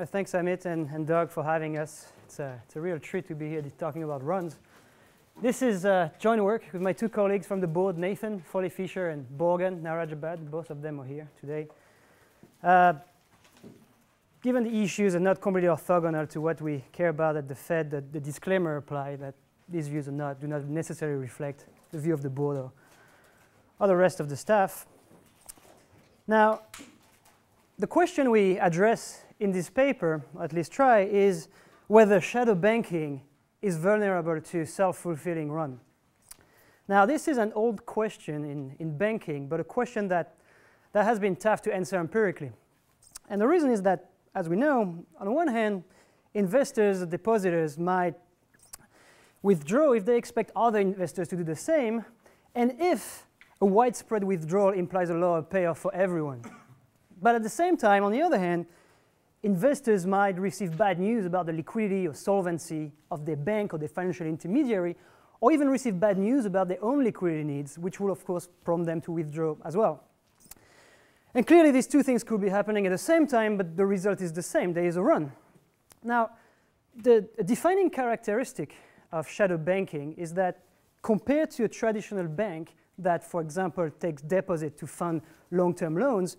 Uh, thanks, Amit and, and, Doug, for having us. It's a, it's a real treat to be here talking about runs. This is uh, joint work with my two colleagues from the board, Nathan Foley Fisher and Borghan Narajabad. Both of them are here today. Uh, given the issues are not completely orthogonal to what we care about at the Fed, the, the disclaimer apply that these views are not, do not necessarily reflect the view of the board or, or the rest of the staff. Now, the question we address in this paper, at least try, is whether shadow banking is vulnerable to self-fulfilling run. Now, this is an old question in, in banking, but a question that, that has been tough to answer empirically. And the reason is that, as we know, on one hand, investors, depositors might withdraw if they expect other investors to do the same, and if a widespread withdrawal implies a lower payoff for everyone. But at the same time, on the other hand, investors might receive bad news about the liquidity or solvency of their bank or their financial intermediary, or even receive bad news about their own liquidity needs, which will, of course, prompt them to withdraw as well. And clearly, these two things could be happening at the same time, but the result is the same. There is a run. Now, the defining characteristic of shadow banking is that compared to a traditional bank that, for example, takes deposit to fund long-term loans,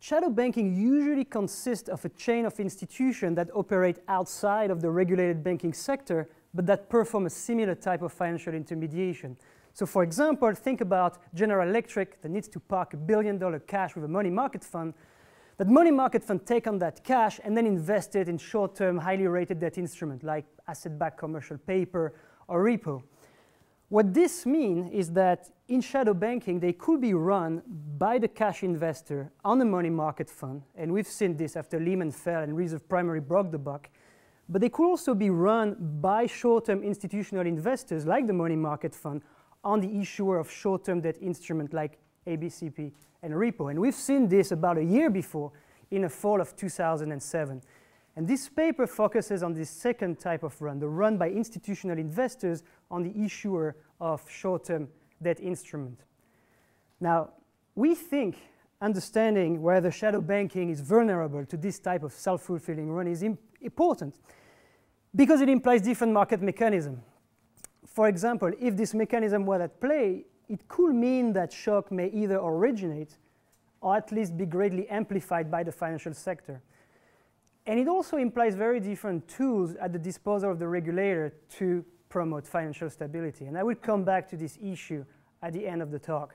Shadow banking usually consists of a chain of institutions that operate outside of the regulated banking sector, but that perform a similar type of financial intermediation. So for example, think about General Electric that needs to park a billion dollar cash with a money market fund. That money market fund take on that cash and then invest it in short-term, highly rated debt instrument like asset-backed commercial paper or repo. What this means is that in shadow banking, they could be run by the cash investor on a money market fund, and we've seen this after Lehman fell and Reserve Primary broke the buck. But they could also be run by short-term institutional investors like the money market fund on the issuer of short-term debt instrument like ABCP and repo. And we've seen this about a year before in the fall of 2007. And this paper focuses on this second type of run, the run by institutional investors on the issuer of short-term debt instrument. Now, we think understanding whether shadow banking is vulnerable to this type of self-fulfilling run is important because it implies different market mechanism. For example, if this mechanism were at play, it could mean that shock may either originate or at least be greatly amplified by the financial sector. And it also implies very different tools at the disposal of the regulator to promote financial stability. And I will come back to this issue at the end of the talk.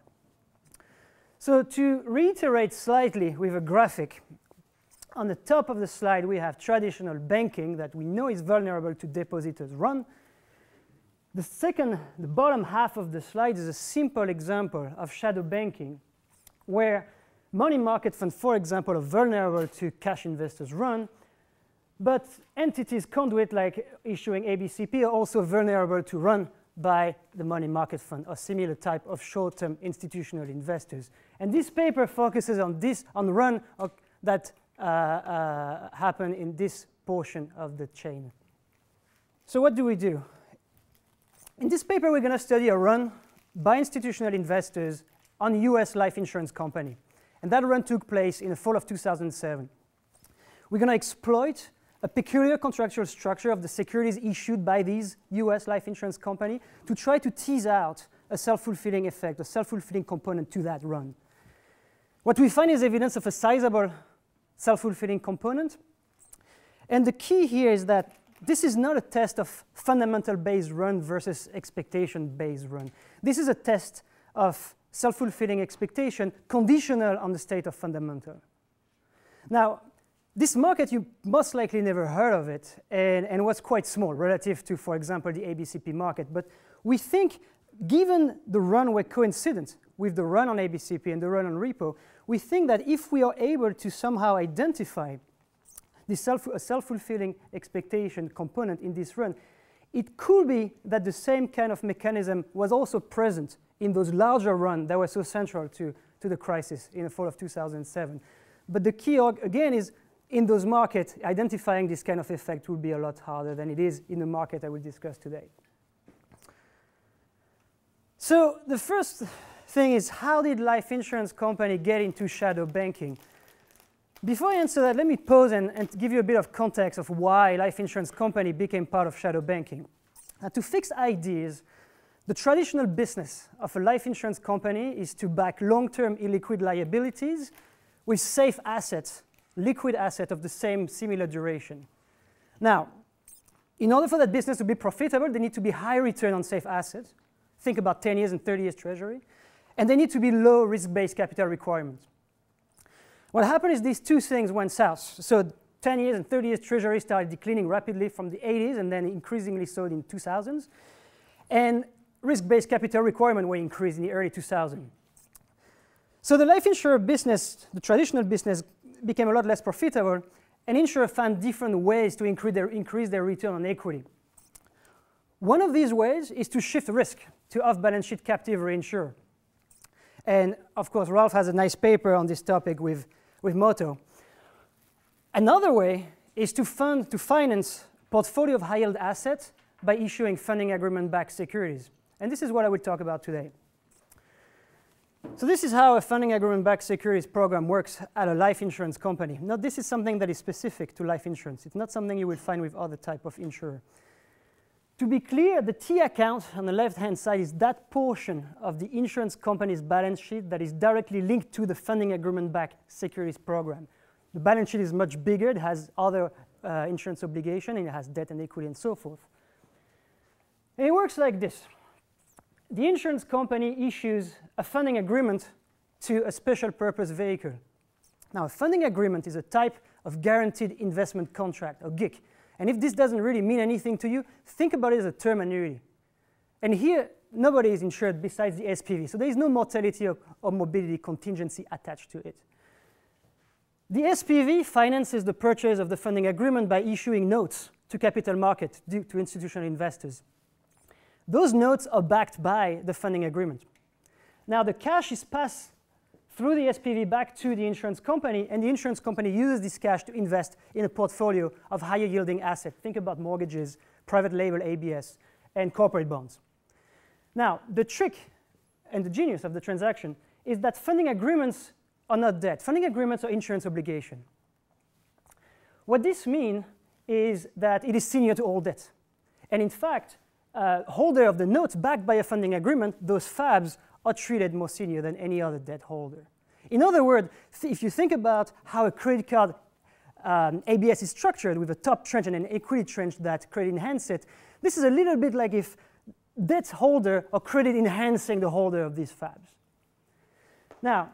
So to reiterate slightly with a graphic, on the top of the slide we have traditional banking that we know is vulnerable to depositors run. The second, the bottom half of the slide is a simple example of shadow banking where money market funds, for example, are vulnerable to cash investors run, but entities conduit like issuing ABCP are also vulnerable to run by the money market fund or similar type of short-term institutional investors. And this paper focuses on this, on run that uh, uh, happen in this portion of the chain. So what do we do? In this paper, we're going to study a run by institutional investors on US life insurance company. And that run took place in the fall of 2007. We're going to exploit a peculiar contractual structure of the securities issued by these US life insurance company to try to tease out a self-fulfilling effect, a self-fulfilling component to that run. What we find is evidence of a sizable self-fulfilling component. And the key here is that this is not a test of fundamental-based run versus expectation-based run. This is a test of self-fulfilling expectation conditional on the state of fundamental. Now, this market, you most likely never heard of it, and, and was quite small relative to, for example, the ABCP market. But we think, given the runway coincidence with the run on ABCP and the run on repo, we think that if we are able to somehow identify the self, self-fulfilling expectation component in this run, it could be that the same kind of mechanism was also present in those larger runs that were so central to, to the crisis in the fall of 2007. But the key, again, is in those markets, identifying this kind of effect will be a lot harder than it is in the market I will discuss today. So the first thing is how did life insurance company get into shadow banking? Before I answer that, let me pause and, and give you a bit of context of why life insurance company became part of shadow banking. Now, to fix ideas, the traditional business of a life insurance company is to back long-term illiquid liabilities with safe assets, liquid asset of the same similar duration. Now, in order for that business to be profitable, they need to be high return on safe assets. Think about 10 years and 30 years treasury. And they need to be low risk-based capital requirements. What happened is these two things went south. So 10 years and 30 years treasury started declining rapidly from the 80s and then increasingly so in 2000s. And risk-based capital requirement were increased in the early 2000s. So the life insurer business, the traditional business, became a lot less profitable, and insurers found different ways to increase their, increase their return on equity. One of these ways is to shift risk to off-balance sheet captive reinsurer. And of course, Ralph has a nice paper on this topic with, with Moto. Another way is to fund, to finance portfolio of high-yield assets by issuing funding agreement-backed securities. And this is what I will talk about today. So this is how a funding agreement-backed securities program works at a life insurance company. Now, this is something that is specific to life insurance. It's not something you will find with other type of insurer. To be clear, the T account on the left-hand side is that portion of the insurance company's balance sheet that is directly linked to the funding agreement-backed securities program. The balance sheet is much bigger. It has other uh, insurance and it has debt and equity and so forth. And it works like this the insurance company issues a funding agreement to a special purpose vehicle. Now, a funding agreement is a type of guaranteed investment contract, or GIC. And if this doesn't really mean anything to you, think about it as a term annuity. And here, nobody is insured besides the SPV, so there is no mortality or, or morbidity contingency attached to it. The SPV finances the purchase of the funding agreement by issuing notes to capital market, due to institutional investors. Those notes are backed by the funding agreement. Now, the cash is passed through the SPV back to the insurance company, and the insurance company uses this cash to invest in a portfolio of higher yielding assets. Think about mortgages, private label ABS, and corporate bonds. Now, the trick and the genius of the transaction is that funding agreements are not debt. Funding agreements are insurance obligation. What this means is that it is senior to all debt. And in fact, uh, holder of the notes backed by a funding agreement, those FABs are treated more senior than any other debt holder. In other words, if you think about how a credit card um, ABS is structured with a top tranche and an equity tranche that credit enhance it, this is a little bit like if debt holder or credit enhancing the holder of these FABs. Now,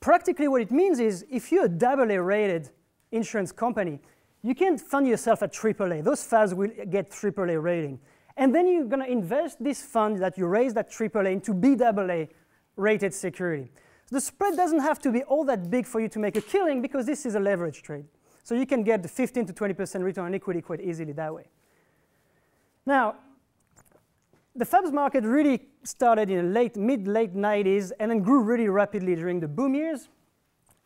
practically what it means is if you're a double A rated insurance company, you can't fund yourself at AAA. Those FABs will get AAA rating. And then you're going to invest this fund that you raised at AAA into BAA rated security. So the spread doesn't have to be all that big for you to make a killing because this is a leverage trade. So you can get the 15 to 20% return on equity quite easily that way. Now, the FABs market really started in the late, mid-late 90s and then grew really rapidly during the boom years.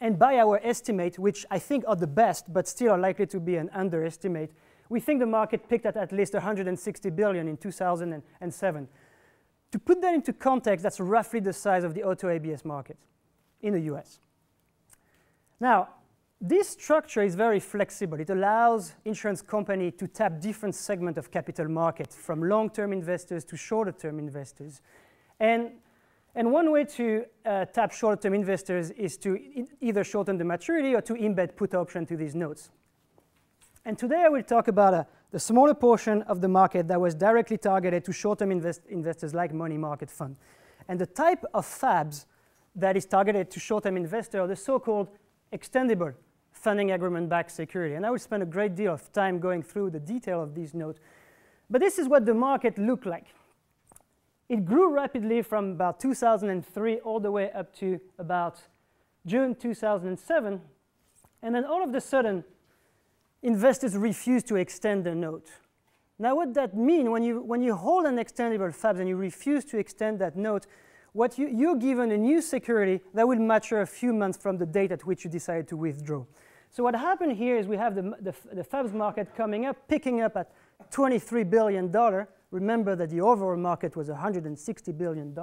And by our estimate, which I think are the best, but still are likely to be an underestimate, we think the market peaked at at least 160 billion in 2007. To put that into context, that's roughly the size of the auto ABS market in the US. Now, this structure is very flexible. It allows insurance company to tap different segments of capital market, from long-term investors to shorter-term investors. And, and one way to uh, tap shorter-term investors is to either shorten the maturity or to embed put option to these notes. And today I will talk about uh, the smaller portion of the market that was directly targeted to short-term invest investors like money market fund. And the type of FABs that is targeted to short-term investors are the so-called extendable funding agreement-backed security. And I will spend a great deal of time going through the detail of these notes. But this is what the market looked like. It grew rapidly from about 2003 all the way up to about June 2007. And then all of a sudden, investors refuse to extend the note. Now, what that means, when you, when you hold an extendable FABs and you refuse to extend that note, what you, you're given a new security that will mature a few months from the date at which you decided to withdraw. So what happened here is we have the, the, the FABs market coming up, picking up at $23 billion. Remember that the overall market was $160 billion.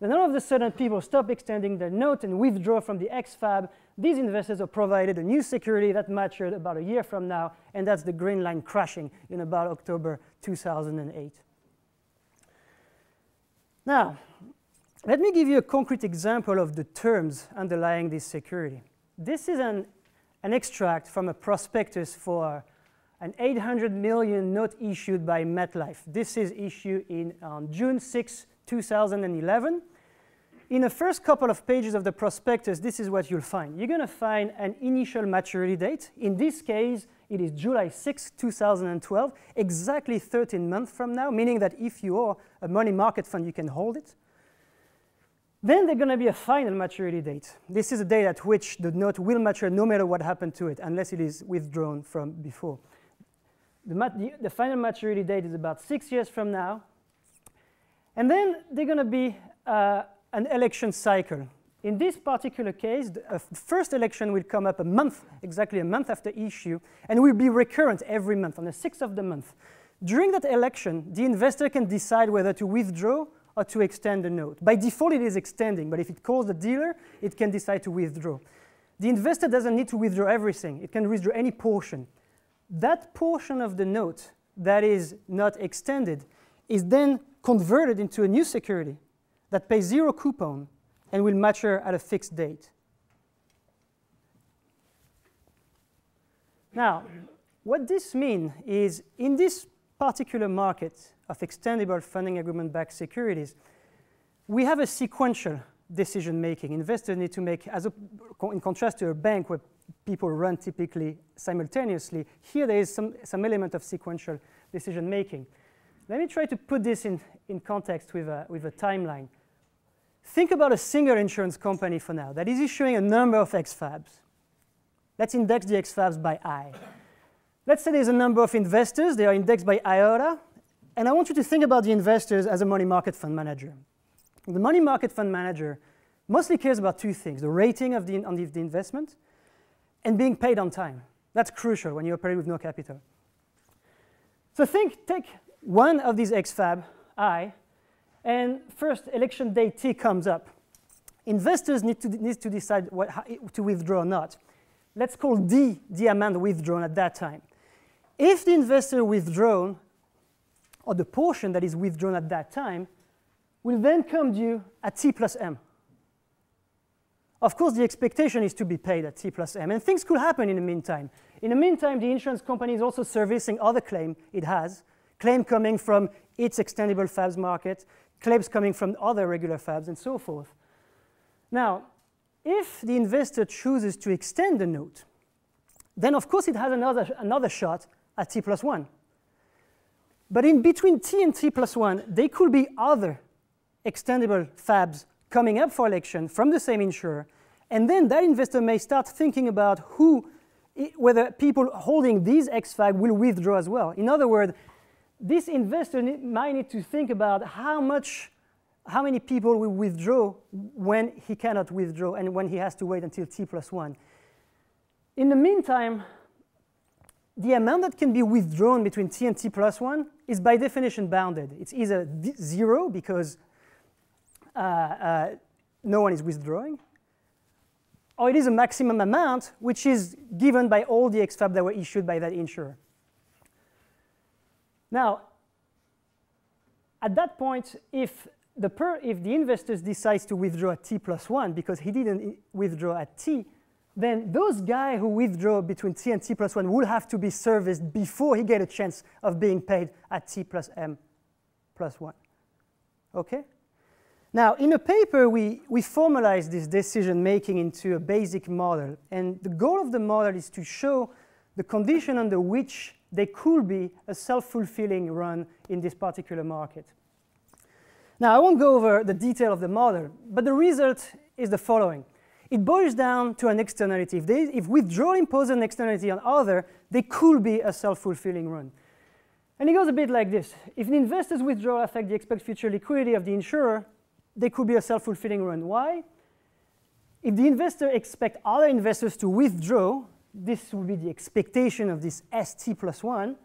Then all of a sudden people stop extending their note and withdraw from the XFAB. These investors are provided a new security that matured about a year from now, and that's the green line crashing in about October 2008. Now, let me give you a concrete example of the terms underlying this security. This is an, an extract from a prospectus for an 800 million note issued by MetLife. This is issued in on June 6, 2011. In the first couple of pages of the prospectus, this is what you'll find. You're going to find an initial maturity date. In this case, it is July 6, 2012, exactly 13 months from now, meaning that if you are a money market fund, you can hold it. Then there's going to be a final maturity date. This is a date at which the note will mature no matter what happened to it, unless it is withdrawn from before. The, the, the final maturity date is about six years from now. And then there's going to be uh, an election cycle. In this particular case, the uh, first election will come up a month, exactly a month after issue, and will be recurrent every month, on the 6th of the month. During that election, the investor can decide whether to withdraw or to extend the note. By default, it is extending, but if it calls the dealer, it can decide to withdraw. The investor doesn't need to withdraw everything. It can withdraw any portion. That portion of the note that is not extended is then converted into a new security that pays zero coupon and will mature at a fixed date. Now, what this means is in this particular market of extendable funding agreement-backed securities, we have a sequential decision making. Investors need to make, as a, in contrast to a bank where people run typically simultaneously, here there is some, some element of sequential decision making. Let me try to put this in, in context with a, with a timeline. Think about a single insurance company for now that is issuing a number of XFABs. Let's index the XFABs by I. Let's say there's a number of investors, they are indexed by IOTA, and I want you to think about the investors as a money market fund manager. The money market fund manager mostly cares about two things, the rating of the, on the, the investment and being paid on time. That's crucial when you operate with no capital. So think, take one of these XFAB, I, and first election day T comes up. Investors need to, need to decide what, how, to withdraw or not. Let's call D the amount withdrawn at that time. If the investor withdrawn, or the portion that is withdrawn at that time, will then come due at T plus M. Of course, the expectation is to be paid at T plus M, and things could happen in the meantime. In the meantime, the insurance company is also servicing other claim it has, claim coming from its extendable FABs market, claims coming from other regular FABs, and so forth. Now, if the investor chooses to extend the note, then of course it has another, another shot at T plus 1. But in between T and T plus 1, there could be other extendable FABs coming up for election from the same insurer, and then that investor may start thinking about who, whether people holding these XFAB will withdraw as well. In other words, this investor might need to think about how much, how many people will withdraw when he cannot withdraw and when he has to wait until T plus one. In the meantime, the amount that can be withdrawn between T and T plus one is by definition bounded. It's either zero because uh, uh, no one is withdrawing, or it is a maximum amount which is given by all the XFAB that were issued by that insurer. Now, at that point, if the, per, if the investor decides to withdraw at T plus 1 because he didn't eh, withdraw at T, then those guys who withdraw between T and T plus 1 will have to be serviced before he get a chance of being paid at T plus M plus 1. Okay? Now, in a paper, we, we formalized this decision making into a basic model. And the goal of the model is to show the condition under which there could be a self-fulfilling run in this particular market. Now, I won't go over the detail of the model, but the result is the following. It boils down to an externality. If, they, if withdrawal imposes an externality on other, there could be a self-fulfilling run. And it goes a bit like this. If an investor's withdrawal affects the expected future liquidity of the insurer, there could be a self-fulfilling run. Why? If the investor expects other investors to withdraw, this will be the expectation of this ST plus 1,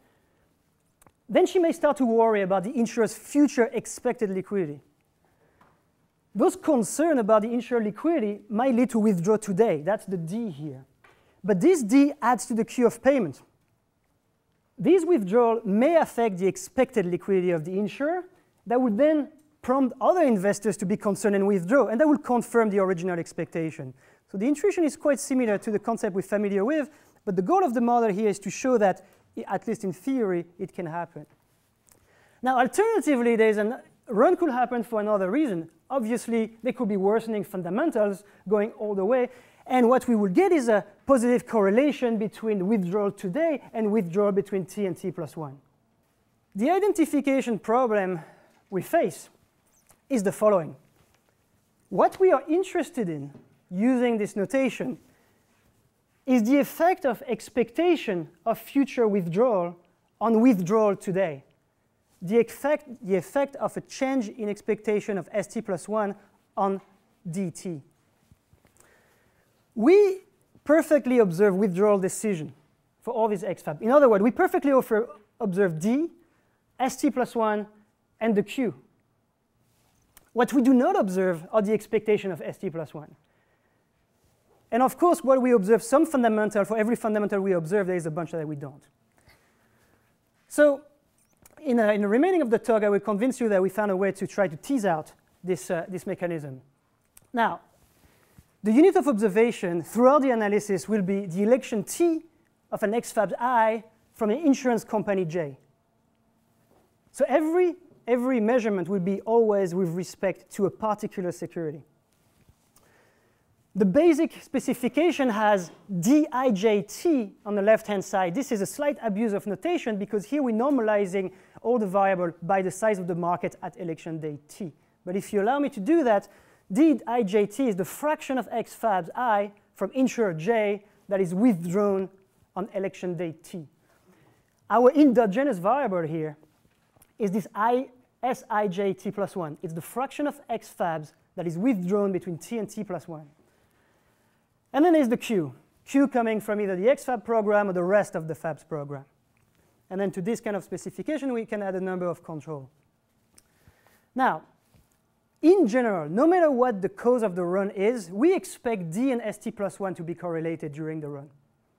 then she may start to worry about the insurer's future expected liquidity. those concerns about the insured liquidity might lead to withdraw today. That's the D here. But this D adds to the queue of payment. This withdrawal may affect the expected liquidity of the insurer that would then prompt other investors to be concerned and withdraw, and that will confirm the original expectation. So the intuition is quite similar to the concept we're familiar with, but the goal of the model here is to show that, at least in theory, it can happen. Now, alternatively, there's a run could happen for another reason. Obviously, there could be worsening fundamentals going all the way, and what we will get is a positive correlation between withdrawal today and withdrawal between t and t plus 1. The identification problem we face is the following. What we are interested in using this notation is the effect of expectation of future withdrawal on withdrawal today. The effect, the effect of a change in expectation of st plus 1 on dt. We perfectly observe withdrawal decision for all these xfab. In other words, we perfectly observe d, st plus 1, and the q. What we do not observe are the expectation of st plus 1. And of course, while we observe some fundamental, for every fundamental we observe, there is a bunch that we don't. So in, in the remaining of the talk, I will convince you that we found a way to try to tease out this, uh, this mechanism. Now, the unit of observation throughout the analysis will be the election T of an XFAB I from an insurance company J. So every, every measurement will be always with respect to a particular security. The basic specification has dijt on the left-hand side. This is a slight abuse of notation because here we're normalizing all the variable by the size of the market at election day t. But if you allow me to do that, dijt is the fraction of x fabs i from insurer j that is withdrawn on election day t. Our endogenous variable here is this i sij t plus 1. It's the fraction of x fabs that is withdrawn between t and t plus 1. And then there's the Q. Q coming from either the XFAB program or the rest of the FABS program. And then to this kind of specification, we can add a number of control. Now, in general, no matter what the cause of the run is, we expect D and ST plus 1 to be correlated during the run.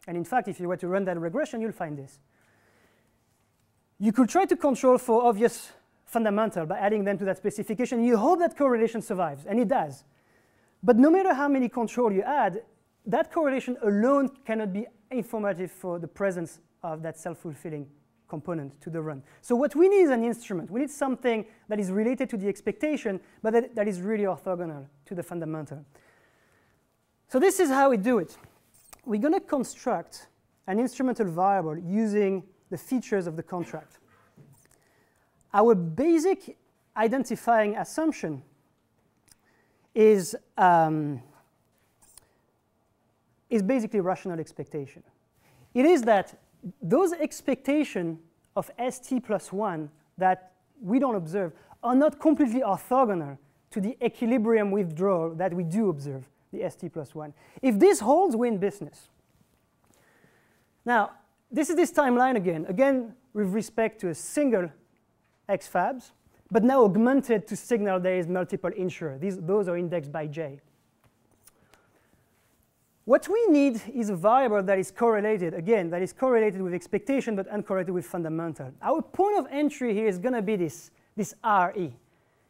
And in fact, if you were to run that regression, you'll find this. You could try to control for obvious fundamental by adding them to that specification. You hope that correlation survives, and it does. But no matter how many control you add, that correlation alone cannot be informative for the presence of that self-fulfilling component to the run. So what we need is an instrument. We need something that is related to the expectation, but that, that is really orthogonal to the fundamental. So this is how we do it. We're going to construct an instrumental variable using the features of the contract. Our basic identifying assumption is um, is basically rational expectation. It is that those expectations of st plus 1 that we don't observe are not completely orthogonal to the equilibrium withdrawal that we do observe, the st plus 1. If this holds, we're in business. Now, this is this timeline again, again with respect to a single x fabs, but now augmented to signal there is multiple insurer. These, those are indexed by J. What we need is a variable that is correlated, again, that is correlated with expectation but uncorrelated with fundamental. Our point of entry here is going to be this, this RE.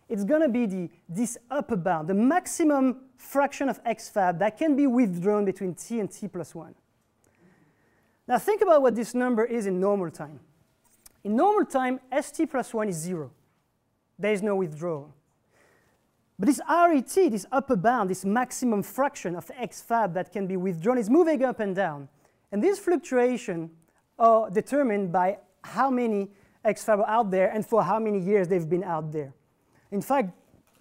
It's going to be the, this upper bound, the maximum fraction of xfab that can be withdrawn between t and t plus 1. Now think about what this number is in normal time. In normal time, st plus 1 is 0. There is no withdrawal. But this RET, this upper bound, this maximum fraction of X fab that can be withdrawn is moving up and down. And these fluctuations are determined by how many X fab are out there and for how many years they've been out there. In fact,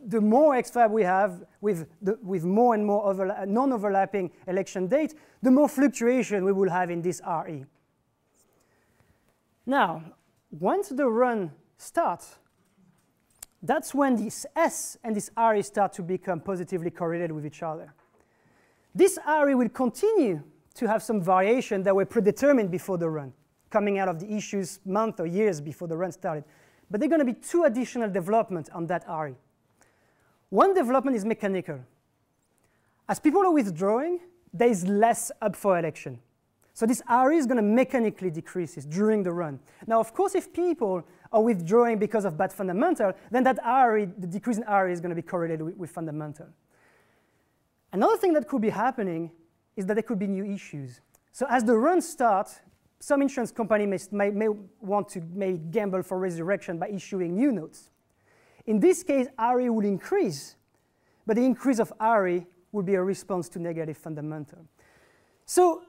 the more X fab we have with, the, with more and more non-overlapping election dates, the more fluctuation we will have in this RE. Now, once the run starts, that's when this S and this RE start to become positively correlated with each other. This RE will continue to have some variation that were predetermined before the run, coming out of the issues month or years before the run started. But there are going to be two additional developments on that RE. One development is mechanical. As people are withdrawing, there is less up for election. So this RE is going to mechanically decrease during the run. Now, of course, if people are withdrawing because of bad fundamental, then that RE, the decrease in RE is going to be correlated with, with fundamental. Another thing that could be happening is that there could be new issues. So as the run starts, some insurance company may, may, may want to may gamble for resurrection by issuing new notes. In this case, RE will increase, but the increase of RE will be a response to negative fundamental. So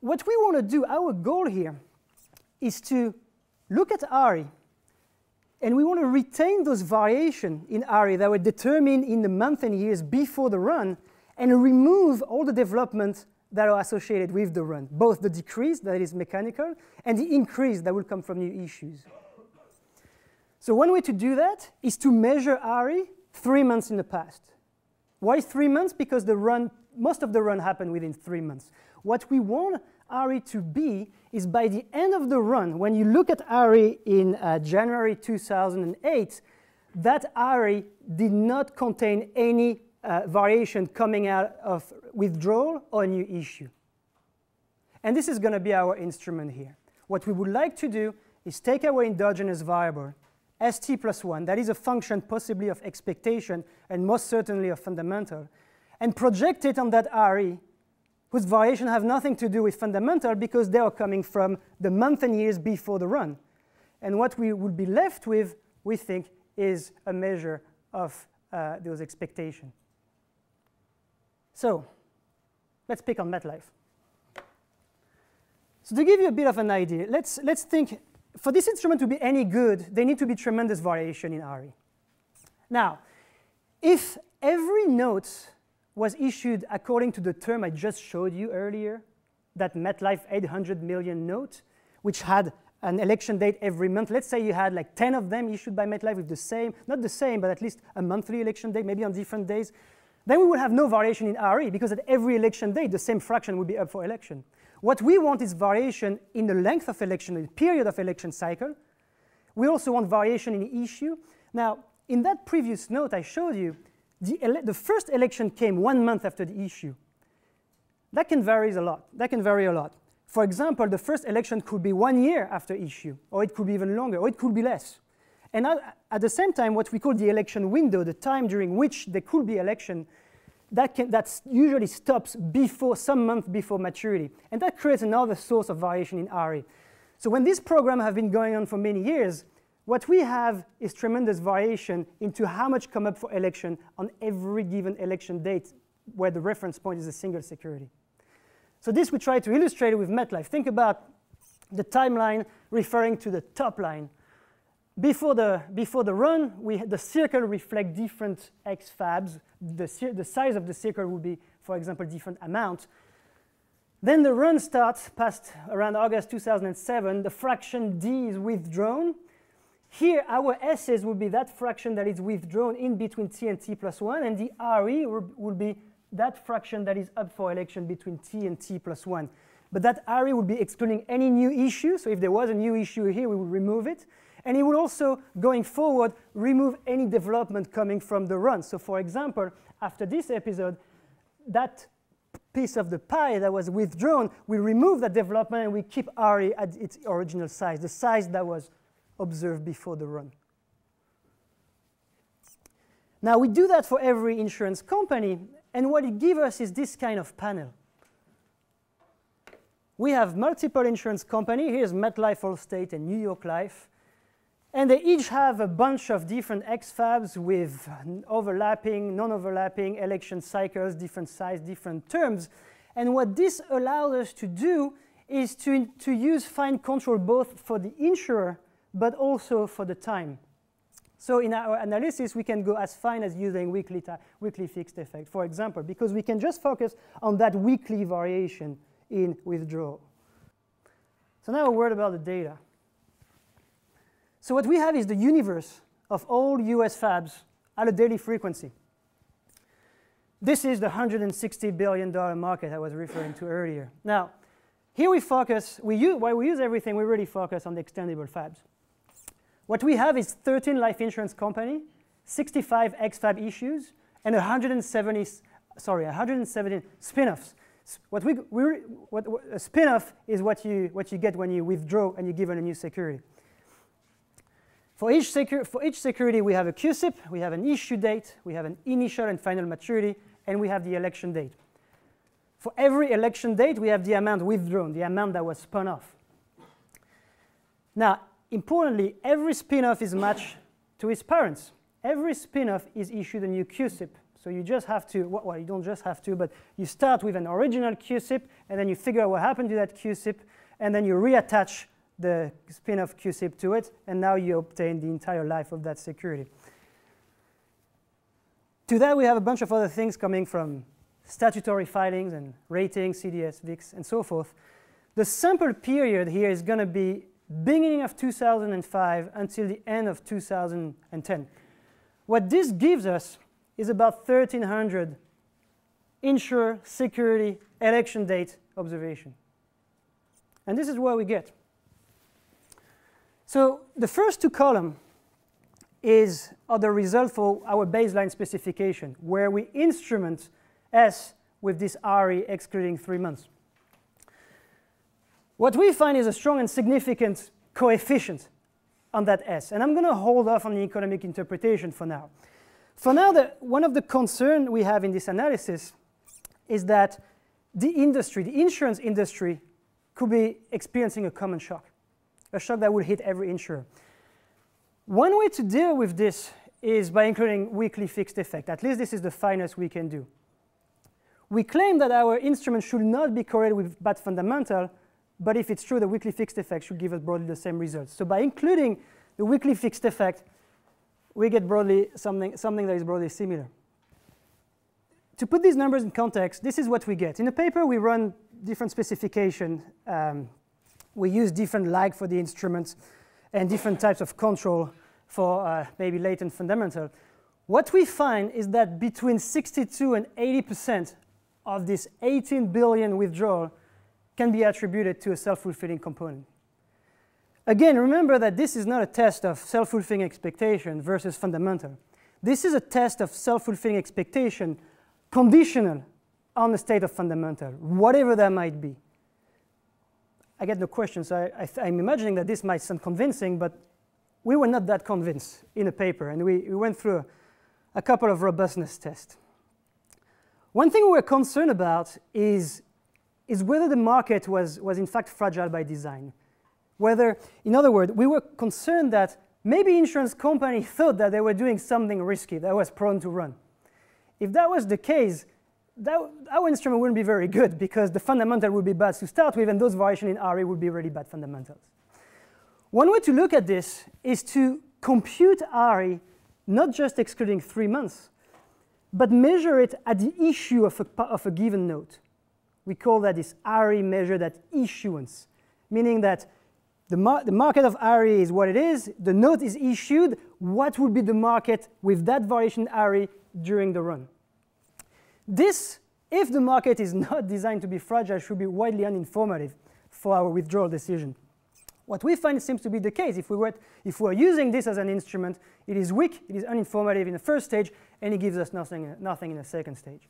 what we want to do, our goal here, is to look at RE, and we want to retain those variation in RE that were determined in the month and years before the run, and remove all the development that are associated with the run, both the decrease that is mechanical and the increase that will come from new issues. So one way to do that is to measure RE three months in the past. Why three months? Because the run, most of the run happened within three months. What we want RE to be is by the end of the run, when you look at RE in uh, January 2008, that RE did not contain any uh, variation coming out of withdrawal or new issue. And this is going to be our instrument here. What we would like to do is take our endogenous variable, st plus 1, that is a function possibly of expectation and most certainly of fundamental, and project it on that RE whose variation have nothing to do with fundamental because they are coming from the month and years before the run. And what we will be left with, we think, is a measure of uh, those expectations. So let's pick on MetLife. So to give you a bit of an idea, let's, let's think, for this instrument to be any good, there need to be tremendous variation in RE. Now, if every note was issued according to the term I just showed you earlier, that MetLife 800 million note, which had an election date every month. Let's say you had like 10 of them issued by MetLife with the same, not the same, but at least a monthly election date, maybe on different days. Then we would have no variation in RE because at every election date, the same fraction would be up for election. What we want is variation in the length of election, the period of election cycle. We also want variation in issue. Now, in that previous note I showed you, the, the first election came one month after the issue. That can vary a lot. That can vary a lot. For example, the first election could be one year after issue, or it could be even longer, or it could be less. And at, at the same time, what we call the election window, the time during which there could be election, that, can, usually stops before some month before maturity. And that creates another source of variation in RE. So when this program has been going on for many years, what we have is tremendous variation into how much come up for election on every given election date where the reference point is a single security. So this we try to illustrate with MetLife. Think about the timeline referring to the top line. Before the, before the run, we, the circle reflect different X fabs. The, the size of the circle will be, for example, different amount. Then the run starts past around August 2007. The fraction D is withdrawn. Here, our S's would be that fraction that is withdrawn in between t and t plus 1, and the RE would be that fraction that is up for election between t and t plus 1. But that RE would be excluding any new issue, so if there was a new issue here, we would remove it. And it would also, going forward, remove any development coming from the run. So for example, after this episode, that piece of the pie that was withdrawn, we remove that development and we keep RE at its original size, the size that was observed before the run. Now, we do that for every insurance company, and what it gives us is this kind of panel. We have multiple insurance companies. Here's MetLife, Allstate, and New York Life. And they each have a bunch of different XFABs with overlapping, non-overlapping election cycles, different size, different terms. And what this allows us to do is to, to use fine control both for the insurer but also for the time. So in our analysis, we can go as fine as using weekly, weekly fixed effect, for example, because we can just focus on that weekly variation in withdrawal. So now a word about the data. So what we have is the universe of all US fabs at a daily frequency. This is the $160 billion market I was referring to earlier. Now, here we focus, we use, while we use everything, we really focus on the extendable fabs. What we have is 13 life insurance company 65 XFAB issues, and 170, sorry, 170 spin-offs. What we, we what, what, a spin-off is what you, what you get when you withdraw and you give it a new security. For each, for each security, we have a CUSIP, we have an issue date, we have an initial and final maturity, and we have the election date. For every election date, we have the amount withdrawn, the amount that was spun off. Now, importantly, every spin-off is matched to its parents. Every spin-off is issued a new CUSIP. So you just have to, well, you don't just have to, but you start with an original CUSIP, and then you figure out what happened to that CUSIP, and then you reattach the spin-off CUSIP to it, and now you obtain the entire life of that security. To that, we have a bunch of other things coming from statutory filings and ratings, CDS, VIX, and so forth. The sample period here is going to be beginning of 2005 until the end of 2010. What this gives us is about 1,300 insure security, election date observation. And this is what we get. So the first two columns is are the result for our baseline specification, where we instrument S with this RE excluding three months. What we find is a strong and significant coefficient on that S. And I'm going to hold off on the economic interpretation for now. For now, the, one of the concerns we have in this analysis is that the industry, the insurance industry, could be experiencing a common shock a shock that would hit every insurer. One way to deal with this is by including weekly fixed effect. At least this is the finest we can do. We claim that our instrument should not be correlated with bad fundamental, but if it's true, the weekly fixed effect should give us broadly the same results. So by including the weekly fixed effect, we get broadly something, something that is broadly similar. To put these numbers in context, this is what we get. In the paper, we run different specification um, we use different lag for the instruments and different types of control for uh, maybe latent fundamental. What we find is that between 62 and 80% of this 18 billion withdrawal can be attributed to a self-fulfilling component. Again, remember that this is not a test of self-fulfilling expectation versus fundamental. This is a test of self-fulfilling expectation conditional on the state of fundamental, whatever that might be. I get no questions. I, I am imagining that this might sound convincing, but we were not that convinced in the paper, and we, we went through a, a couple of robustness tests. One thing we were concerned about is, is whether the market was, was in fact fragile by design. Whether, in other words, we were concerned that maybe insurance company thought that they were doing something risky that was prone to run. If that was the case, that, our instrument wouldn't be very good because the fundamental would be bad to start with, and those variations in RE would be really bad fundamentals. One way to look at this is to compute RE not just excluding three months, but measure it at the issue of a, of a given note. We call that this RE measured at issuance, meaning that the, mar the market of RE is what it is, the note is issued, what would be the market with that variation RE during the run? This, if the market is not designed to be fragile, should be widely uninformative for our withdrawal decision. What we find seems to be the case. If we, were, if we are using this as an instrument, it is weak, it is uninformative in the first stage, and it gives us nothing, nothing in the second stage.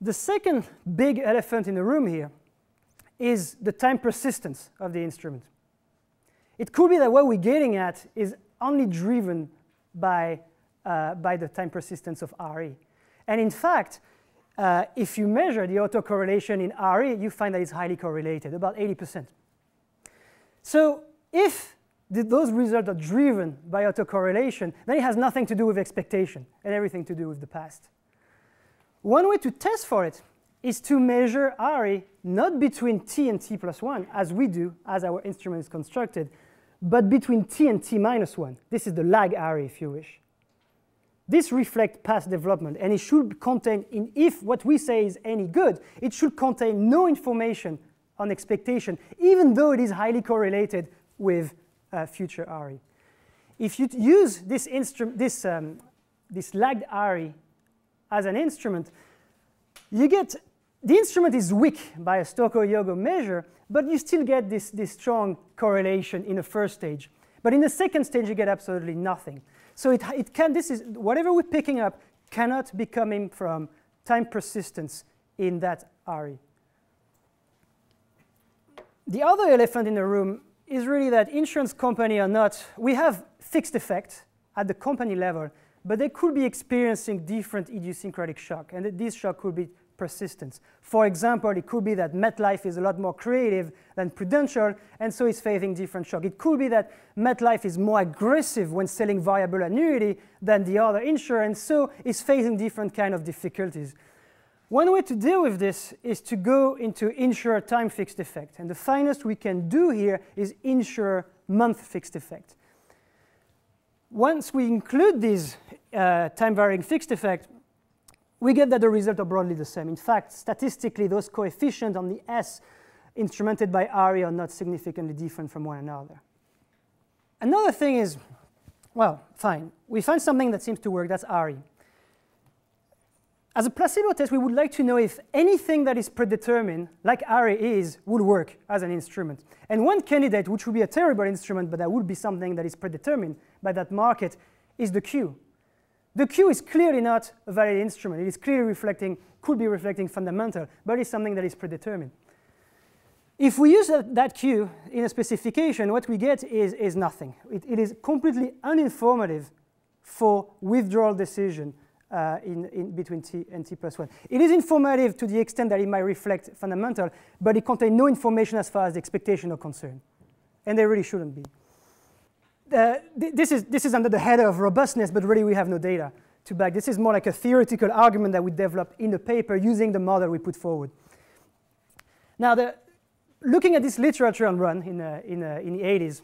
The second big elephant in the room here is the time persistence of the instrument. It could be that what we're getting at is only driven by, uh, by the time persistence of RE. And in fact, uh, if you measure the autocorrelation in RE, you find that it's highly correlated, about 80%. So if the, those results are driven by autocorrelation, then it has nothing to do with expectation and everything to do with the past. One way to test for it is to measure RE not between t and t plus 1, as we do, as our instrument is constructed, but between t and t minus 1. This is the lag RE, if you wish. This reflects past development, and it should contain, in, if what we say is any good, it should contain no information on expectation, even though it is highly correlated with uh, future RE. If you use this, instrument, this, um, this lagged RE as an instrument, you get, the instrument is weak by a Stock-Yogo measure, but you still get this, this strong correlation in the first stage. But in the second stage, you get absolutely nothing. So it, it can, this is, whatever we're picking up cannot be coming from time persistence in that RE. The other elephant in the room is really that insurance company or not, we have fixed effect at the company level, but they could be experiencing different idiosyncratic shock, and this shock could be persistence. For example, it could be that MetLife is a lot more creative than Prudential, and so it's facing different shock. It could be that MetLife is more aggressive when selling variable annuity than the other insurance, so it's facing different kind of difficulties. One way to deal with this is to go into insurer time fixed effect. And the finest we can do here is insurer month fixed effect. Once we include these uh, time varying fixed effect, we get that the results are broadly the same. In fact, statistically, those coefficients on the S instrumented by RE are not significantly different from one another. Another thing is, well, fine. We find something that seems to work, that's RE. As a placebo test, we would like to know if anything that is predetermined, like RA is, would work as an instrument. And one candidate, which would be a terrible instrument, but that would be something that is predetermined by that market, is the Q. The Q is clearly not a valid instrument. It is clearly reflecting, could be reflecting fundamental, but it's something that is predetermined. If we use that, that Q in a specification, what we get is, is nothing. It, it is completely uninformative for withdrawal decision uh, in, in between t and t plus 1. It is informative to the extent that it might reflect fundamental, but it contains no information as far as the expectation are concerned. And they really shouldn't be. Th this, is, this is under the header of robustness, but really we have no data to back. This is more like a theoretical argument that we developed in the paper using the model we put forward. Now, the, looking at this literature on run in, uh, in, uh, in the 80s,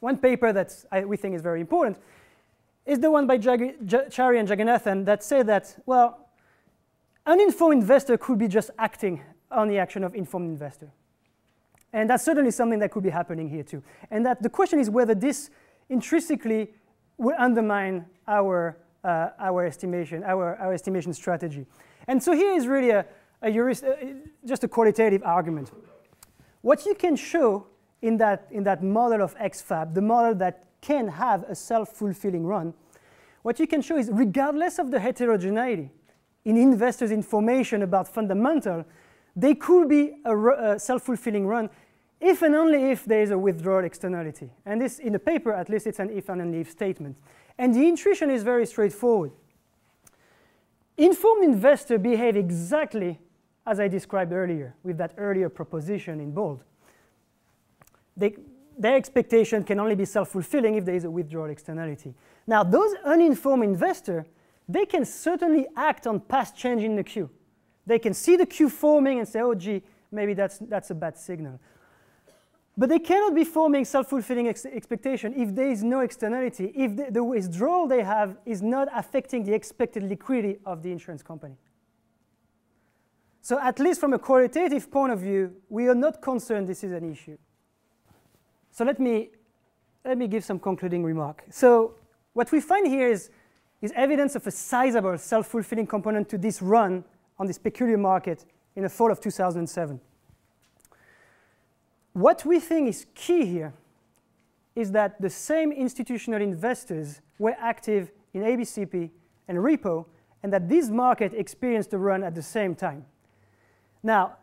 one paper that we think is very important is the one by Jag Chari and Jagannathan that say that, well, an informed investor could be just acting on the action of informed investor. And that's certainly something that could be happening here too. And that the question is whether this intrinsically will undermine our, uh, our estimation, our, our estimation strategy. And so here is really a, a uh, just a qualitative argument. What you can show in that, in that model of XFAB, the model that can have a self-fulfilling run, what you can show is regardless of the heterogeneity in investors' information about fundamental, they could be a, a self-fulfilling run if and only if there is a withdrawal externality. And this, in the paper, at least it's an if and only if statement. And the intuition is very straightforward. Informed investors behave exactly as I described earlier with that earlier proposition in bold. They, their expectation can only be self-fulfilling if there is a withdrawal externality. Now, those uninformed investors, they can certainly act on past change in the queue. They can see the queue forming and say, oh, gee, maybe that's, that's a bad signal. But they cannot be forming self-fulfilling ex expectation if there is no externality, if the, the withdrawal they have is not affecting the expected liquidity of the insurance company. So at least from a qualitative point of view, we are not concerned this is an issue. So let me, let me give some concluding remark. So what we find here is, is evidence of a sizable self-fulfilling component to this run on this peculiar market in the fall of 2007. What we think is key here is that the same institutional investors were active in ABCP and repo, and that this market experienced a run at the same time. Now,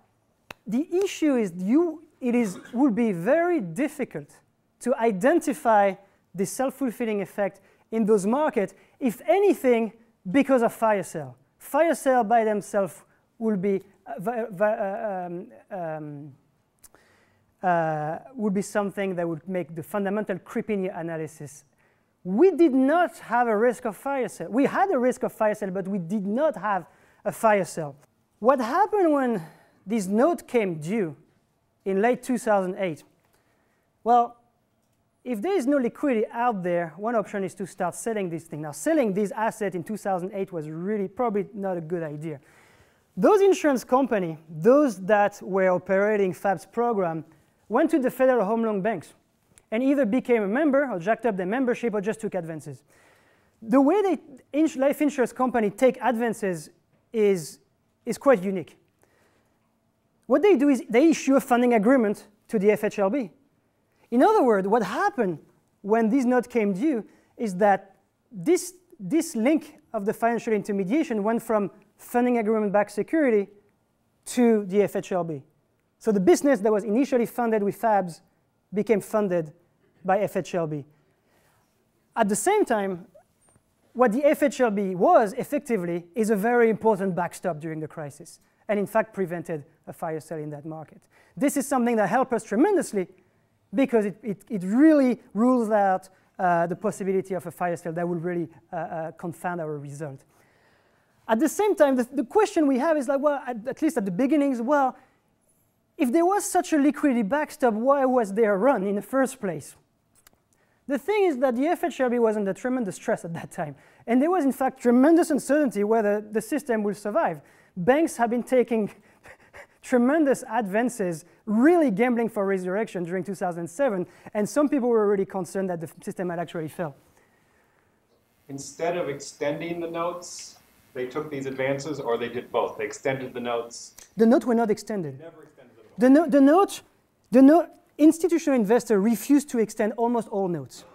the issue is you it is, would be very difficult to identify the self-fulfilling effect in those markets, if anything, because of fire sale. Fire sale by themselves will be, uh, uh, um, um, uh, would be something that would make the fundamental creeping analysis. We did not have a risk of fire sale. We had a risk of fire sale, but we did not have a fire sale. What happened when this note came due in late 2008? Well, if there is no liquidity out there, one option is to start selling this thing. Now, selling this asset in 2008 was really probably not a good idea. Those insurance companies, those that were operating FAB's program, went to the Federal Home Loan Banks and either became a member or jacked up their membership or just took advances. The way they life insurance company take advances is, is quite unique. What they do is they issue a funding agreement to the FHLB. In other words, what happened when this note came due is that this, this link of the financial intermediation went from funding agreement-backed security to the FHLB. So the business that was initially funded with FABs became funded by FHLB. At the same time, what the FHLB was effectively is a very important backstop during the crisis, and in fact prevented a fire sale in that market. This is something that helped us tremendously because it, it, it really rules out uh, the possibility of a fire sale that will really uh, uh, confound our result. At the same time, the, the, question we have is like, well, at, at least at the beginnings, well, if there was such a liquidity backstop, why was there a run in the first place? The thing is that the FHLB was under tremendous stress at that time. And there was, in fact, tremendous uncertainty whether the system will survive. Banks have been taking tremendous advances, really gambling for resurrection during 2007. And some people were really concerned that the system had actually failed. Instead of extending the notes, they took these advances, or they did both. They extended the notes. The notes were not extended. Never. The, no, the note, the note, institutional investor refused to extend almost all notes.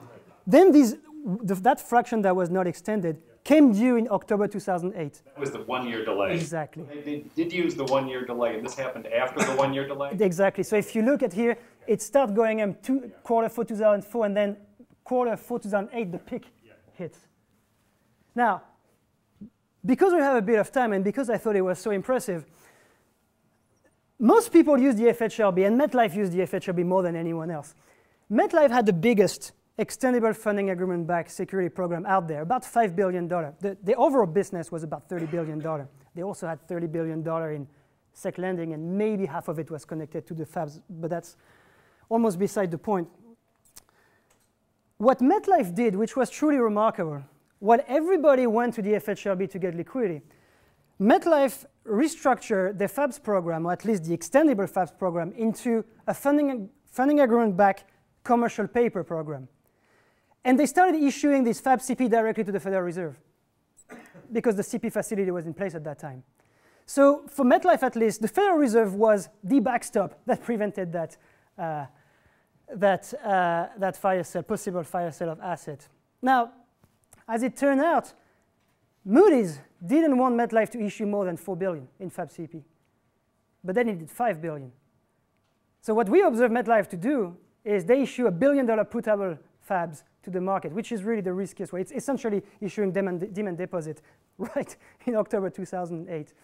Then these, the, that fraction that was not extended came due in October 2008. That was the one-year delay. Exactly. They, they did use the one-year delay, and this happened after the one-year delay? Exactly. So if you look at here, it started going in two, quarter four 2004, and then quarter four 2008, the peak hits. Now, because we have a bit of time and because I thought it was so impressive, most people use the FHLB, and MetLife used the FHLB more than anyone else. MetLife had the biggest extendable funding agreement backed security program out there, about $5 billion. The, the overall business was about $30 billion. They also had $30 billion in sec lending, and maybe half of it was connected to the FABs, but that's almost beside the point. What MetLife did, which was truly remarkable, while everybody went to the FHLB to get liquidity, MetLife restructured the FABS program, or at least the extendable FABS program, into a funding, funding agreement backed commercial paper program. And they started issuing this FAB CP directly to the Federal Reserve because the CP facility was in place at that time. So for MetLife at least, the Federal Reserve was the backstop that prevented that, uh, that, uh, that fire sale, possible fire sale of asset. Now, as it turned out, Moody's didn't want MetLife to issue more than 4 billion in FABCP, but they needed 5 billion. So what we observe MetLife to do is they issue a billion dollar putable FABs to the market, which is really the riskiest way. It's essentially issuing demand, demand deposit right in October 2008.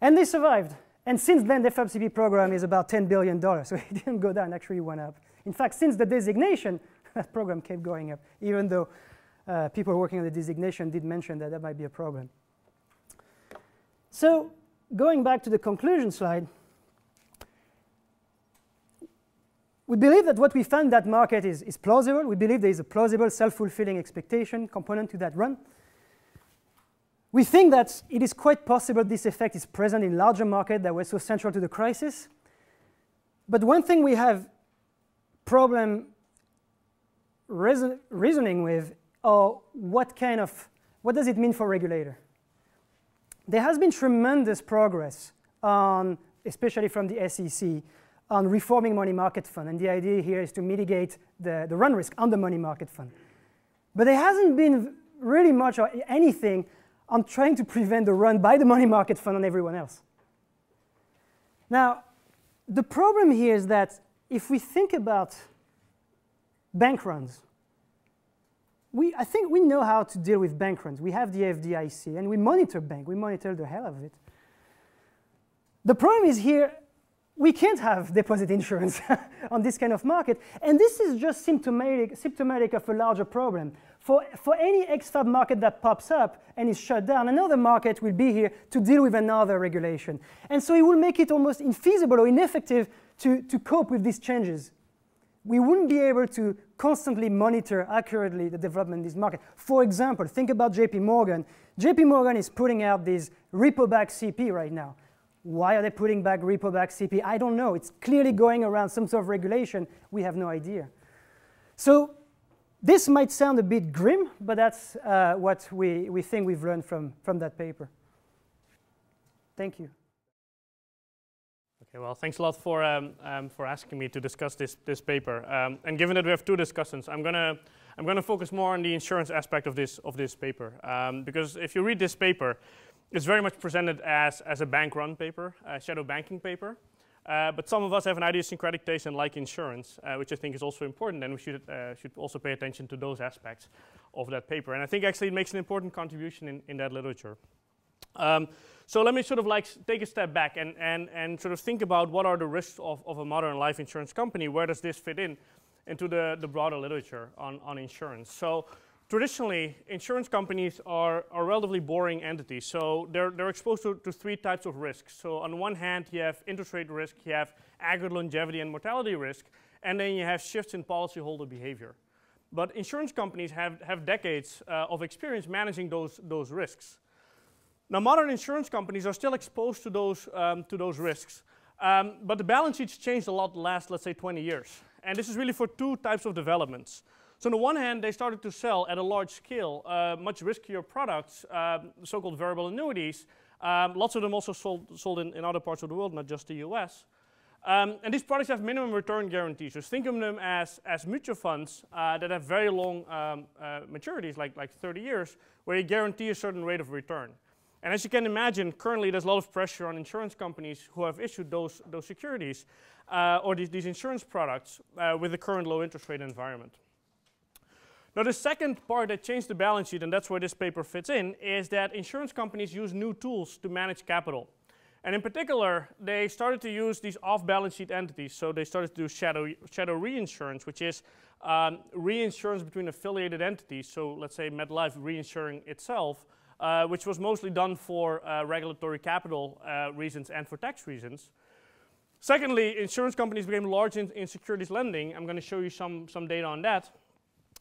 And they survived. And since then, the FABCP program is about $10 billion, so it didn't go down, actually went up. In fact, since the designation, that program kept going up, even though uh, people working on the designation did mention that that might be a problem. So going back to the conclusion slide, we believe that what we found that market is, is plausible. We believe there is a plausible self-fulfilling expectation component to that run. We think that it is quite possible this effect is present in larger markets that were so central to the crisis. But one thing we have problem reason reasoning with or what kind of, what does it mean for regulator? There has been tremendous progress on, especially from the SEC, on reforming money market fund. And the idea here is to mitigate the, the run risk on the money market fund. But there hasn't been really much or anything on trying to prevent the run by the money market fund on everyone else. Now, the problem here is that if we think about bank runs, we, I think we know how to deal with bank runs. We have the FDIC, and we monitor bank. We monitor the hell of it. The problem is here, we can't have deposit insurance on this kind of market. And this is just symptomatic, symptomatic of a larger problem. For, for any XFAB market that pops up and is shut down, another market will be here to deal with another regulation. And so it will make it almost infeasible or ineffective to, to cope with these changes we wouldn't be able to constantly monitor accurately the development of this market. For example, think about JP Morgan. JP Morgan is putting out this repo back CP right now. Why are they putting back repo back CP? I don't know. It's clearly going around some sort of regulation. We have no idea. So this might sound a bit grim, but that's uh, what we, we think we've learned from, from that paper. Thank you. Okay, well, thanks a lot for, um, um, for asking me to discuss this, this paper. Um, and given that we have two discussants, I'm going to I'm gonna focus more on the insurance aspect of this, of this paper. Um, because if you read this paper, it's very much presented as, as a bank run paper, a shadow banking paper. Uh, but some of us have an idiosyncratic taste and like insurance, uh, which I think is also important, and we should, uh, should also pay attention to those aspects of that paper. And I think actually it makes an important contribution in, in that literature. Um, so let me sort of like take a step back and, and, and sort of think about what are the risks of, of a modern life insurance company. Where does this fit in into the, the broader literature on, on insurance? So traditionally, insurance companies are, are relatively boring entities. So they're, they're exposed to, to three types of risks. So on one hand, you have interest rate risk, you have aggregate longevity and mortality risk, and then you have shifts in policyholder behavior. But insurance companies have, have decades uh, of experience managing those, those risks. Now, modern insurance companies are still exposed to those, um, to those risks, um, but the balance sheets changed a lot the last, let's say, 20 years. And this is really for two types of developments. So on the one hand, they started to sell at a large scale uh, much riskier products, um, so-called variable annuities. Um, lots of them also sold, sold in, in, other parts of the world, not just the US. Um, and these products have minimum return guarantees. So think of them as, as mutual funds uh, that have very long um, uh, maturities, like, like 30 years, where you guarantee a certain rate of return. And as you can imagine, currently there's a lot of pressure on insurance companies who have issued those, those securities uh, or these, these insurance products uh, with the current low interest rate environment. Now the second part that changed the balance sheet, and that's where this paper fits in, is that insurance companies use new tools to manage capital. And in particular, they started to use these off-balance sheet entities. So they started to do shadow, shadow reinsurance, which is um, reinsurance between affiliated entities. So let's say MetLife reinsuring itself uh, which was mostly done for uh, regulatory capital uh, reasons and for tax reasons. Secondly, insurance companies became large in, in securities lending. I'm going to show you some, some data on that.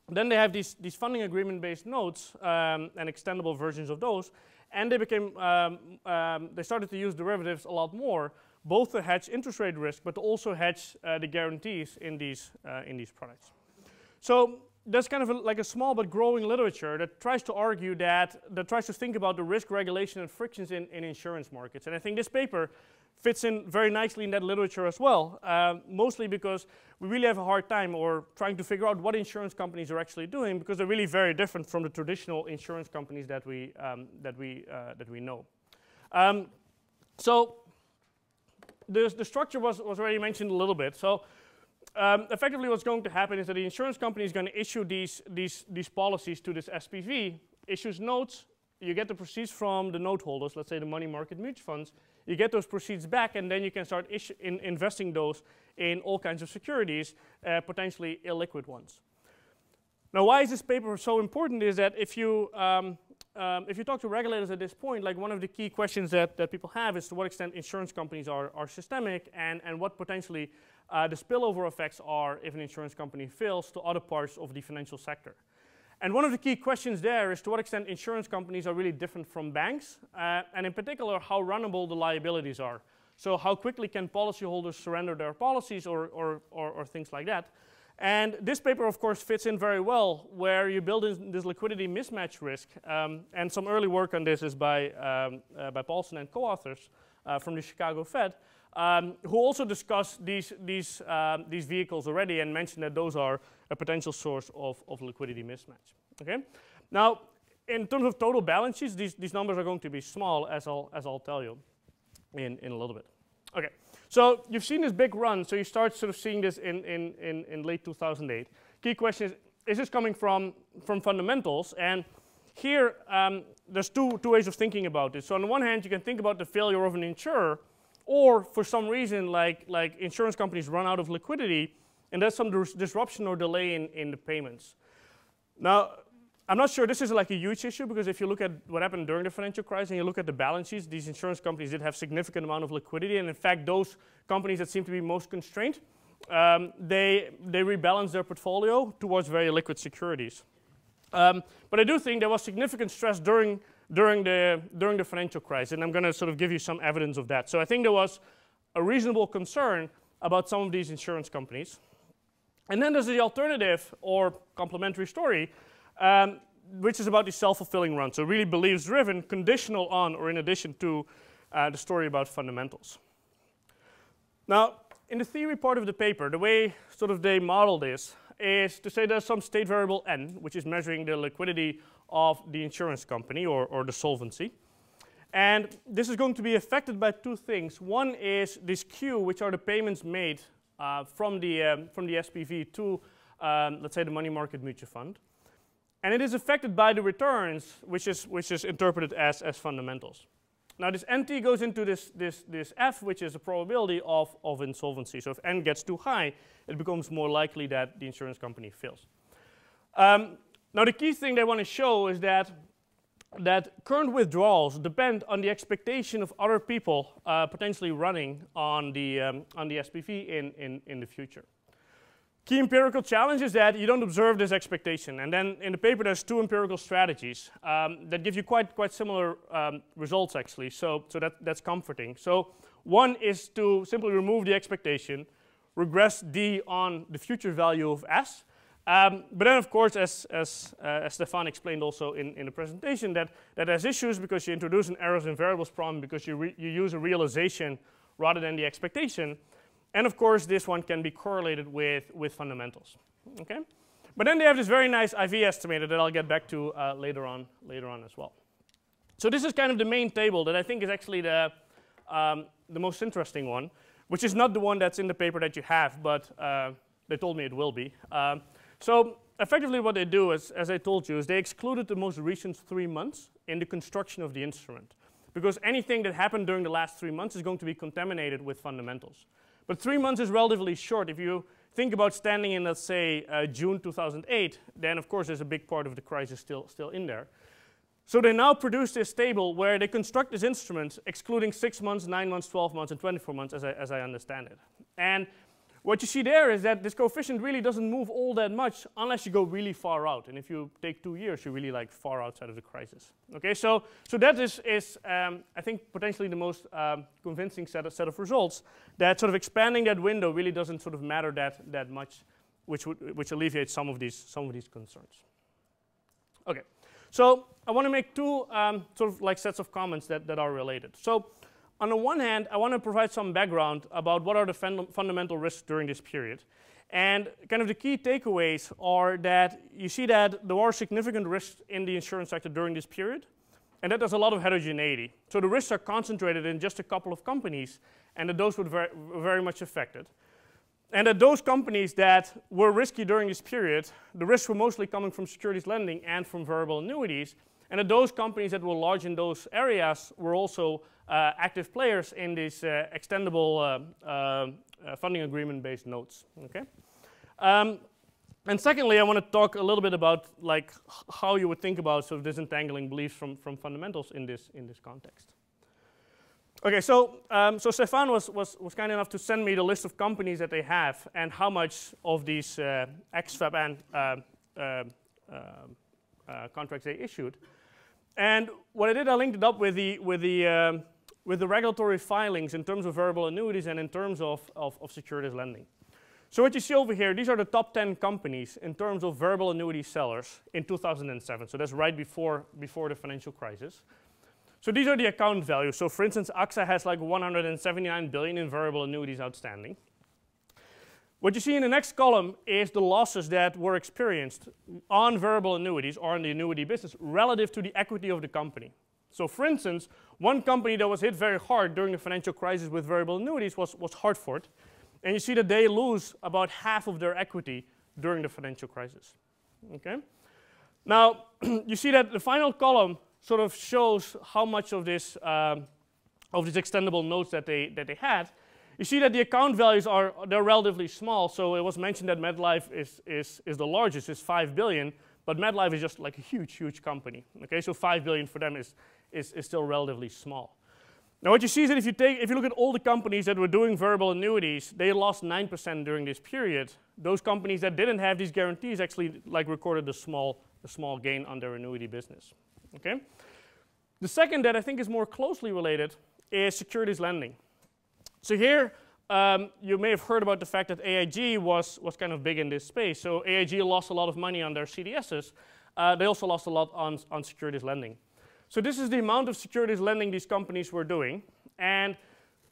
Then they have these, these funding agreement-based notes um, and extendable versions of those, and they became um, um, they started to use derivatives a lot more, both to hedge interest rate risk, but to also hedge uh, the guarantees in these uh, in these products. So there's kind of a, like a small but growing literature that tries to argue that, that tries to think about the risk regulation and frictions in, in insurance markets. And I think this paper fits in very nicely in that literature as well, uh, mostly because we really have a hard time or trying to figure out what insurance companies are actually doing because they're really very different from the traditional insurance companies that we, um, that we, uh, that we know. Um, so the, the structure was, was already mentioned a little bit. So um, effectively what's going to happen is that the insurance company is going to issue these, these, these policies to this SPV, issues notes, you get the proceeds from the note holders, let's say the money market mutual funds, you get those proceeds back and then you can start in investing those in all kinds of securities, uh, potentially illiquid ones. Now why is this paper so important is that if you, um, um, if you talk to regulators at this point, like one of the key questions that, that people have is to what extent insurance companies are, are systemic and, and what potentially uh, the spillover effects are if an insurance company fails to other parts of the financial sector. And one of the key questions there is to what extent insurance companies are really different from banks, uh, and in particular, how runnable the liabilities are. So how quickly can policyholders surrender their policies or, or, or, or things like that. And this paper, of course, fits in very well where you build in this liquidity mismatch risk. Um, and some early work on this is by, um, uh, by Paulson and co-authors uh, from the Chicago Fed um, who also discussed these, these, um, these vehicles already and mentioned that those are a potential source of, of liquidity mismatch. Okay? Now, in terms of total balance sheets, these, these numbers are going to be small, as I'll, as I'll tell you in, in a little bit. Okay, so you've seen this big run, so you start sort of seeing this in, in, in, in late 2008. Key question is, is this coming from, from fundamentals? And here, um, there's two, two ways of thinking about this. So on the one hand, you can think about the failure of an insurer or for some reason, like, like insurance companies run out of liquidity, and there's some dis disruption or delay in, in the payments. Now, I'm not sure this is like a huge issue because if you look at what happened during the financial crisis and you look at the balance sheets, these insurance companies did have significant amount of liquidity. And in fact, those companies that seem to be most constrained, um, they, they rebalance their portfolio towards very liquid securities. Um, but I do think there was significant stress during during the, during the financial crisis, and I'm going to sort of give you some evidence of that. So I think there was a reasonable concern about some of these insurance companies. And then there's the alternative or complementary story, um, which is about the self-fulfilling run. So really beliefs driven, conditional on or in addition to uh, the story about fundamentals. Now, in the theory part of the paper, the way sort of they model this is to say there's some state variable n, which is measuring the liquidity of the insurance company or, or the solvency. And this is going to be affected by two things. One is this Q, which are the payments made uh, from, the, um, from the SPV to, um, let's say, the money market mutual fund. And it is affected by the returns, which is, which is interpreted as, as fundamentals. Now this NT goes into this, this, this F, which is the probability of, of insolvency. So if N gets too high, it becomes more likely that the insurance company fails. Um, now the key thing they want to show is that, that current withdrawals depend on the expectation of other people uh, potentially running on the, um, on the SPV in, in, in the future. Key empirical challenge is that you don't observe this expectation. And then in the paper, there's two empirical strategies um, that give you quite, quite similar um, results, actually. So, so that, that's comforting. So one is to simply remove the expectation, regress D on the future value of S. Um, but then, of course, as, as, uh, as Stéphane explained also in, in the presentation, that, that has issues because you introduce an errors in variables problem because you, you use a realization rather than the expectation. And of course, this one can be correlated with, with fundamentals. Okay? But then they have this very nice IV estimator that I'll get back to uh, later, on, later on as well. So this is kind of the main table that I think is actually the, um, the most interesting one, which is not the one that's in the paper that you have, but uh, they told me it will be. Um, so effectively what they do, is, as I told you, is they excluded the most recent three months in the construction of the instrument. Because anything that happened during the last three months is going to be contaminated with fundamentals. But three months is relatively short. If you think about standing in, let's say, uh, June 2008, then of course there's a big part of the crisis still, still in there. So they now produce this table where they construct this instrument excluding six months, nine months, 12 months, and 24 months as I, as I understand it. And what you see there is that this coefficient really doesn't move all that much unless you go really far out. And if you take two years, you're really like far outside of the crisis. Okay, so, so that is, is um, I think, potentially the most um, convincing set of, set of results that sort of expanding that window really doesn't sort of matter that, that much, which, which alleviates some of, these, some of these concerns. Okay, so I want to make two um, sort of like sets of comments that, that are related. So on the one hand, I want to provide some background about what are the fund fundamental risks during this period. And kind of the key takeaways are that you see that there are significant risks in the insurance sector during this period, and that there's a lot of heterogeneity. So the risks are concentrated in just a couple of companies, and that those were very, very much affected. And that those companies that were risky during this period, the risks were mostly coming from securities lending and from variable annuities, and those companies that were large in those areas were also uh, active players in these uh, extendable uh, funding agreement-based notes. Okay. Um, and secondly, I want to talk a little bit about like how you would think about sort of disentangling beliefs from, from fundamentals in this in this context. Okay, so um, so Stéphane was, was was kind enough to send me the list of companies that they have and how much of these uh, XFAB and uh, uh, contracts they issued. And what I did, I linked it up with the with the um, with the regulatory filings in terms of variable annuities and in terms of, of, of securities lending. So what you see over here, these are the top 10 companies in terms of variable annuity sellers in 2007. So that's right before, before the financial crisis. So these are the account values. So for instance, AXA has like 179 billion in variable annuities outstanding. What you see in the next column is the losses that were experienced on variable annuities or in the annuity business relative to the equity of the company. So for instance, one company that was hit very hard during the financial crisis with variable annuities was, was Hartford. And you see that they lose about half of their equity during the financial crisis. Okay? Now, you see that the final column sort of shows how much of this um, of these extendable notes that they, that they had. You see that the account values are they're relatively small. So it was mentioned that MetLife is, is, is the largest, is 5 billion, but MetLife is just like a huge, huge company. Okay, so 5 billion for them is, is, is still relatively small. Now what you see is that if you, take, if you look at all the companies that were doing variable annuities, they lost 9% during this period. Those companies that didn't have these guarantees actually like recorded a small, a small gain on their annuity business. Okay? The second that I think is more closely related is securities lending. So here, um, you may have heard about the fact that AIG was, was kind of big in this space. So AIG lost a lot of money on their CDSs. Uh, they also lost a lot on, on securities lending. So this is the amount of securities lending these companies were doing. And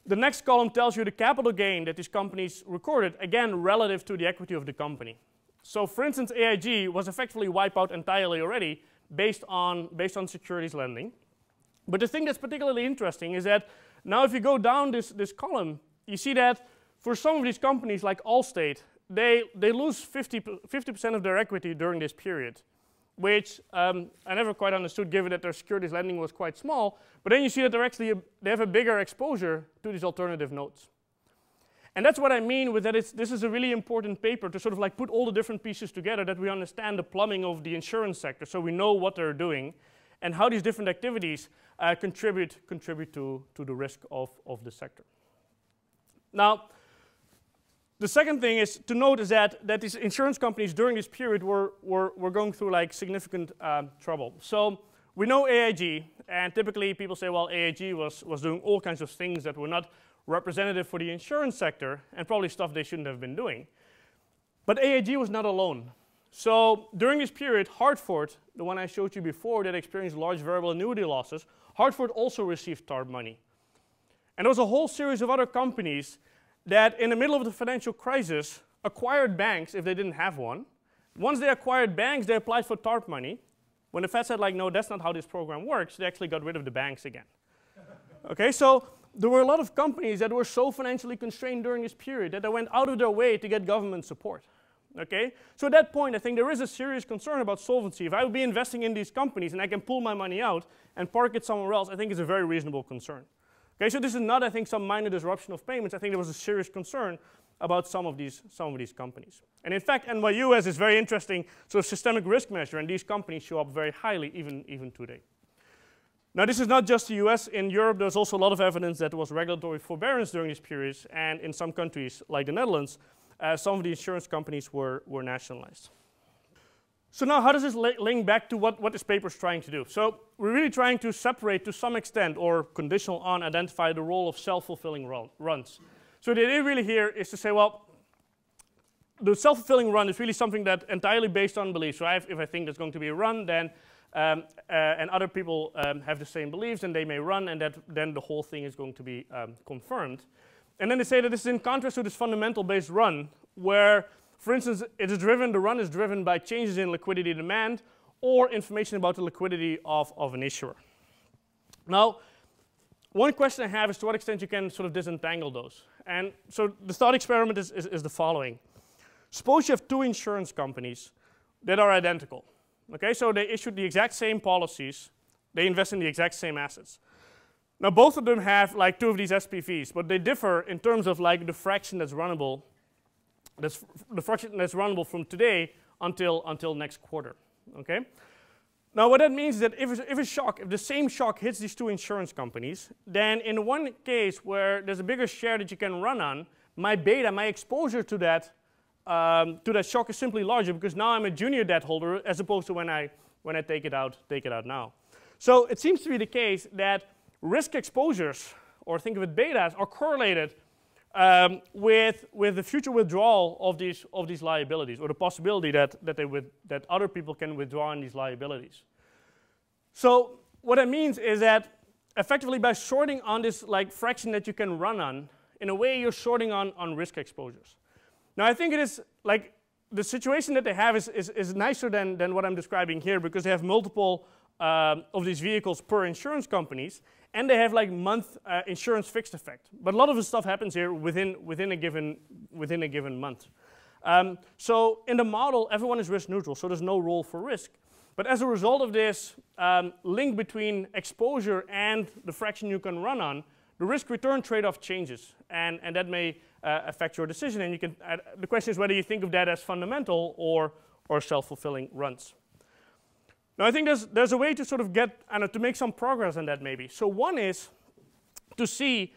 the next column tells you the capital gain that these companies recorded, again, relative to the equity of the company. So for instance, AIG was effectively wiped out entirely already based on, based on securities lending. But the thing that's particularly interesting is that now if you go down this, this column, you see that for some of these companies like Allstate, they, they lose 50, 50% of their equity during this period, which um, I never quite understood given that their securities lending was quite small. But then you see that they're actually a, they have a bigger exposure to these alternative notes. And that's what I mean with that this is a really important paper to sort of like put all the different pieces together that we understand the plumbing of the insurance sector so we know what they're doing and how these different activities uh, contribute, contribute to, to the risk of, of the sector. Now, the second thing is to note is that, that these insurance companies during this period were, were, were going through like significant um, trouble. So we know AIG, and typically people say, well, AIG was, was doing all kinds of things that were not representative for the insurance sector and probably stuff they shouldn't have been doing. But AIG was not alone. So during this period, Hartford, the one I showed you before that experienced large variable annuity losses, Hartford also received TARP money. And there was a whole series of other companies that in the middle of the financial crisis acquired banks if they didn't have one. Once they acquired banks, they applied for TARP money. When the Fed said like, no, that's not how this program works, they actually got rid of the banks again. okay, so there were a lot of companies that were so financially constrained during this period that they went out of their way to get government support. Okay? So at that point, I think there is a serious concern about solvency. If I would be investing in these companies and I can pull my money out and park it somewhere else, I think it's a very reasonable concern. Okay, so this is not, I think, some minor disruption of payments. I think there was a serious concern about some of these, some of these companies. And in fact, NYU has this very interesting sort of systemic risk measure, and these companies show up very highly even, even today. Now, this is not just the US. In Europe, there's also a lot of evidence that there was regulatory forbearance during these periods, and in some countries, like the Netherlands, uh, some of the insurance companies were, were nationalized. So now how does this link back to what, what this paper is trying to do? So we're really trying to separate to some extent or conditional on identify the role of self-fulfilling runs. So the idea really here is to say, well, the self-fulfilling run is really something that entirely based on beliefs. So if I think there's going to be a run, then um, uh, and other people um, have the same beliefs and they may run and that then the whole thing is going to be um, confirmed. And then they say that this is in contrast to this fundamental based run where for instance, it is driven, the run is driven by changes in liquidity demand or information about the liquidity of, of an issuer. Now, one question I have is to what extent you can sort of disentangle those. And so the thought experiment is, is, is the following. Suppose you have two insurance companies that are identical. Okay, so they issued the exact same policies, they invest in the exact same assets. Now both of them have like two of these SPVs, but they differ in terms of like the fraction that's runnable that's the fraction that's runnable from today until, until next quarter, okay? Now what that means is that if, if a shock, if the same shock hits these two insurance companies, then in one case where there's a bigger share that you can run on, my beta, my exposure to that, um, to that shock is simply larger because now I'm a junior debt holder as opposed to when I, when I take, it out, take it out now. So it seems to be the case that risk exposures, or think of it betas, are correlated um, with, with the future withdrawal of these, of these liabilities, or the possibility that, that, they with, that other people can withdraw on these liabilities. So what that means is that effectively by shorting on this like fraction that you can run on, in a way you're shorting on, on risk exposures. Now I think it is like the situation that they have is, is, is nicer than, than what I'm describing here because they have multiple um, of these vehicles per insurance companies and they have like month uh, insurance fixed effect. But a lot of the stuff happens here within, within, a, given, within a given month. Um, so in the model, everyone is risk neutral, so there's no role for risk. But as a result of this um, link between exposure and the fraction you can run on, the risk return trade-off changes, and, and that may uh, affect your decision. And you can, uh, the question is whether you think of that as fundamental or, or self-fulfilling runs. Now, I think there's, there's a way to sort of get, I know, to make some progress on that maybe. So one is to see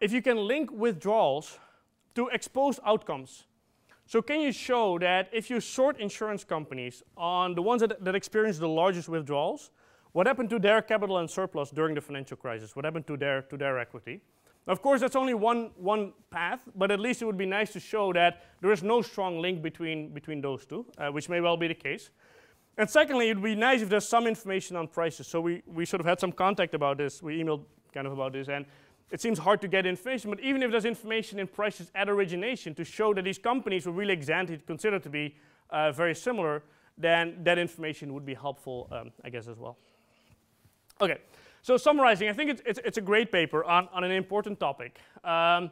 if you can link withdrawals to exposed outcomes. So can you show that if you sort insurance companies on the ones that, that experience the largest withdrawals, what happened to their capital and surplus during the financial crisis? What happened to their, to their equity? Of course, that's only one, one path, but at least it would be nice to show that there is no strong link between, between those two, uh, which may well be the case. And secondly, it would be nice if there's some information on prices. So we, we sort of had some contact about this. We emailed kind of about this. And it seems hard to get information, but even if there's information in prices at origination to show that these companies were really examined, considered to be uh, very similar, then that information would be helpful, um, I guess, as well. Okay, so summarizing, I think it's, it's, it's a great paper on, on an important topic. Um,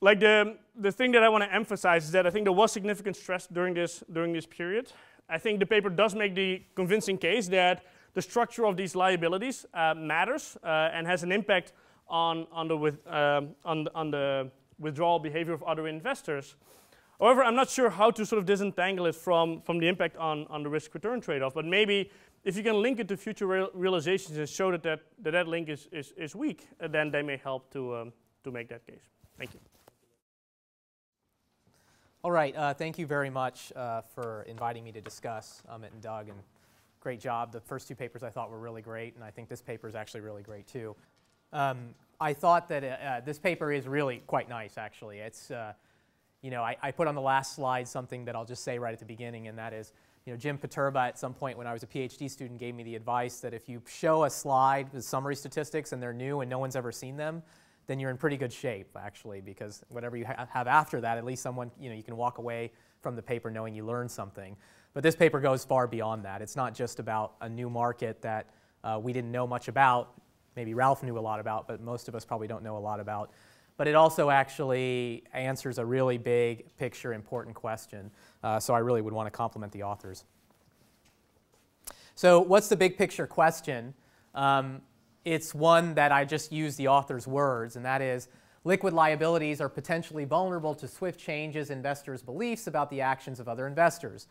like the, the thing that I want to emphasize is that I think there was significant stress during this, during this period. I think the paper does make the convincing case that the structure of these liabilities uh, matters uh, and has an impact on, on, the with, um, on, on the withdrawal behavior of other investors. However, I'm not sure how to sort of disentangle it from, from the impact on, on the risk-return trade-off, but maybe if you can link it to future real realizations and show that that, that, that link is, is, is weak, uh, then they may help to, um, to make that case. Thank you. All right, uh, thank you very much uh, for inviting me to discuss Amit and Doug, and great job. The first two papers I thought were really great, and I think this paper is actually really great too. Um, I thought that uh, uh this paper is really quite nice, actually. It's, uh, you know, I, I, put on the last slide something that I'll just say right at the beginning, and that is, you know, Jim Poterba at some point when I was a PhD student gave me the advice that if you show a slide with summary statistics and they're new and no one's ever seen them, then you're in pretty good shape, actually, because whatever you ha have after that, at least someone, you know, you can walk away from the paper knowing you learned something. But this paper goes far beyond that. It's not just about a new market that uh, we didn't know much about. Maybe Ralph knew a lot about, but most of us probably don't know a lot about. But it also actually answers a really big picture, important question. Uh, so I really would want to compliment the authors. So what's the big picture question? Um, it's one that I just use the author's words, and that is liquid liabilities are potentially vulnerable to swift changes in investors' beliefs about the actions of other investors.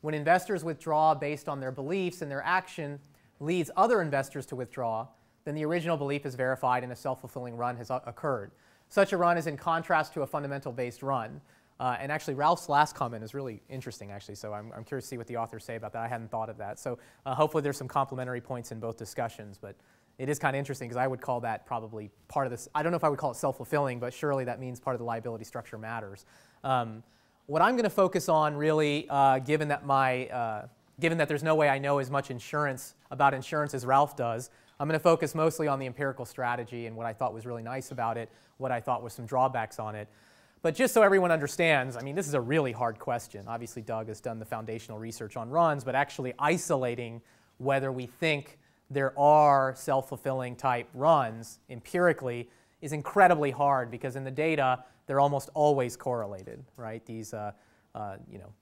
When investors withdraw based on their beliefs and their action leads other investors to withdraw, then the original belief is verified and a self-fulfilling run has occurred. Such a run is in contrast to a fundamental-based run. Uh, and actually, Ralph's last comment is really interesting, actually, so I'm, I'm, curious to see what the authors say about that. I hadn't thought of that. So uh, hopefully there's some complementary points in both discussions, but it is kind of interesting because I would call that probably part of this. I don't know if I would call it self-fulfilling, but surely that means part of the liability structure matters. Um, what I'm going to focus on really, uh, given that my, uh, given that there's no way I know as much insurance about insurance as Ralph does, I'm going to focus mostly on the empirical strategy and what I thought was really nice about it, what I thought was some drawbacks on it. But just so everyone understands, I mean, this is a really hard question. Obviously, Doug has done the foundational research on runs, but actually isolating whether we think there are self-fulfilling type runs empirically is incredibly hard because in the data, they're almost always correlated, right? These, uh, uh, you know,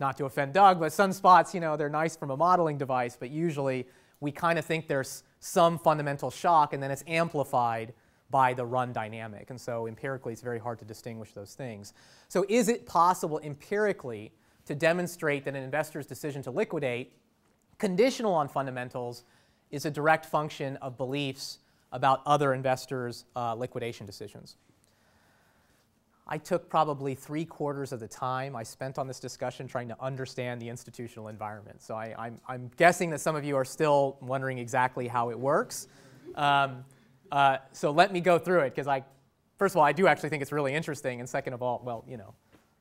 not to offend Doug, but sunspots, you know, they're nice from a modeling device, but usually we kind of think there's some fundamental shock and then it's amplified by the run dynamic. And so empirically, it's very hard to distinguish those things. So is it possible empirically to demonstrate that an investor's decision to liquidate, conditional on fundamentals, is a direct function of beliefs about other investors' uh, liquidation decisions. I took probably three quarters of the time I spent on this discussion trying to understand the institutional environment. So I, am guessing that some of you are still wondering exactly how it works. Um, uh, so let me go through it because I, first of all, I do actually think it's really interesting, and second of all, well, you know,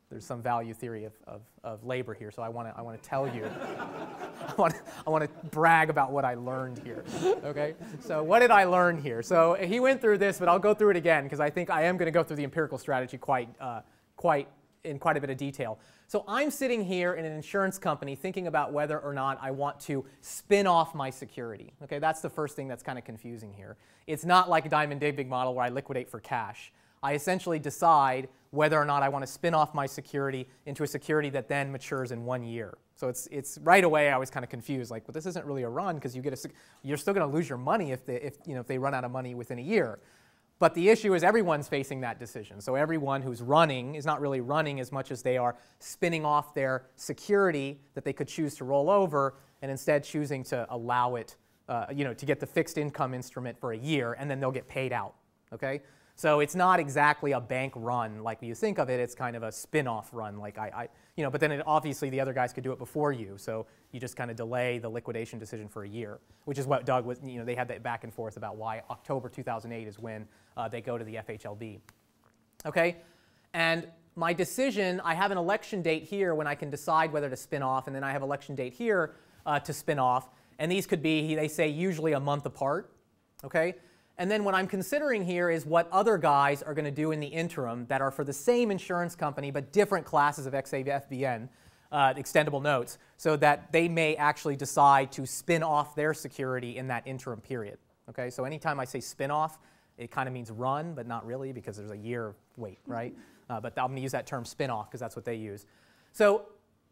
there's some value theory of, of, of labor here, so I want to I want to tell you, I want I want to brag about what I learned here. Okay, so what did I learn here? So he went through this, but I'll go through it again because I think I am going to go through the empirical strategy quite uh, quite in quite a bit of detail. So I'm sitting here in an insurance company thinking about whether or not I want to spin off my security. Okay, that's the first thing that's kind of confusing here. It's not like a Diamond Dybvig model where I liquidate for cash. I essentially decide whether or not I want to spin off my security into a security that then matures in one year. So it's, it's right away I was kind of confused, like, well, this isn't really a run because you get a, you're still going to lose your money if they, if, you know, if they run out of money within a year. But the issue is everyone's facing that decision. So everyone who's running is not really running as much as they are spinning off their security that they could choose to roll over and instead choosing to allow it, uh, you know, to get the fixed income instrument for a year and then they'll get paid out. Okay? So it's not exactly a bank run like you think of it. It's kind of a spin-off run, like I, I you know. But then it, obviously the other guys could do it before you, so you just kind of delay the liquidation decision for a year, which is what Doug was. You know, they had that back and forth about why October 2008 is when uh, they go to the FHLB. Okay, and my decision, I have an election date here when I can decide whether to spin off, and then I have election date here uh, to spin off, and these could be, they say, usually a month apart. Okay, And then what I'm considering here is what other guys are going to do in the interim that are for the same insurance company but different classes of XAFBN, uh, extendable notes, so that they may actually decide to spin off their security in that interim period. Okay, so anytime I say spin off, it kind of means run, but not really because there's a year wait, right? Uh, but I'm going to use that term spin off because that's what they use. So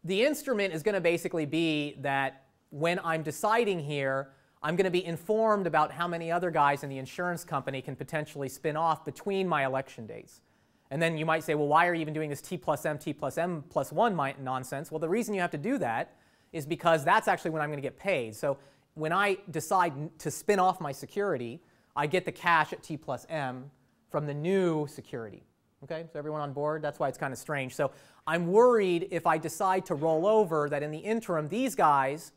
the instrument is going to basically be that when I'm deciding here, I'm going to be informed about how many other guys in the insurance company can potentially spin off between my election dates. And then you might say, well, why are you even doing this T plus M, T plus M plus 1 nonsense? Well, the reason you have to do that is because that's actually when I'm going to get paid. So when I decide to spin off my security, I get the cash at T plus M from the new security. Okay, so everyone on board? That's why it's kind of strange. So I'm worried if I decide to roll over that in the interim, these guys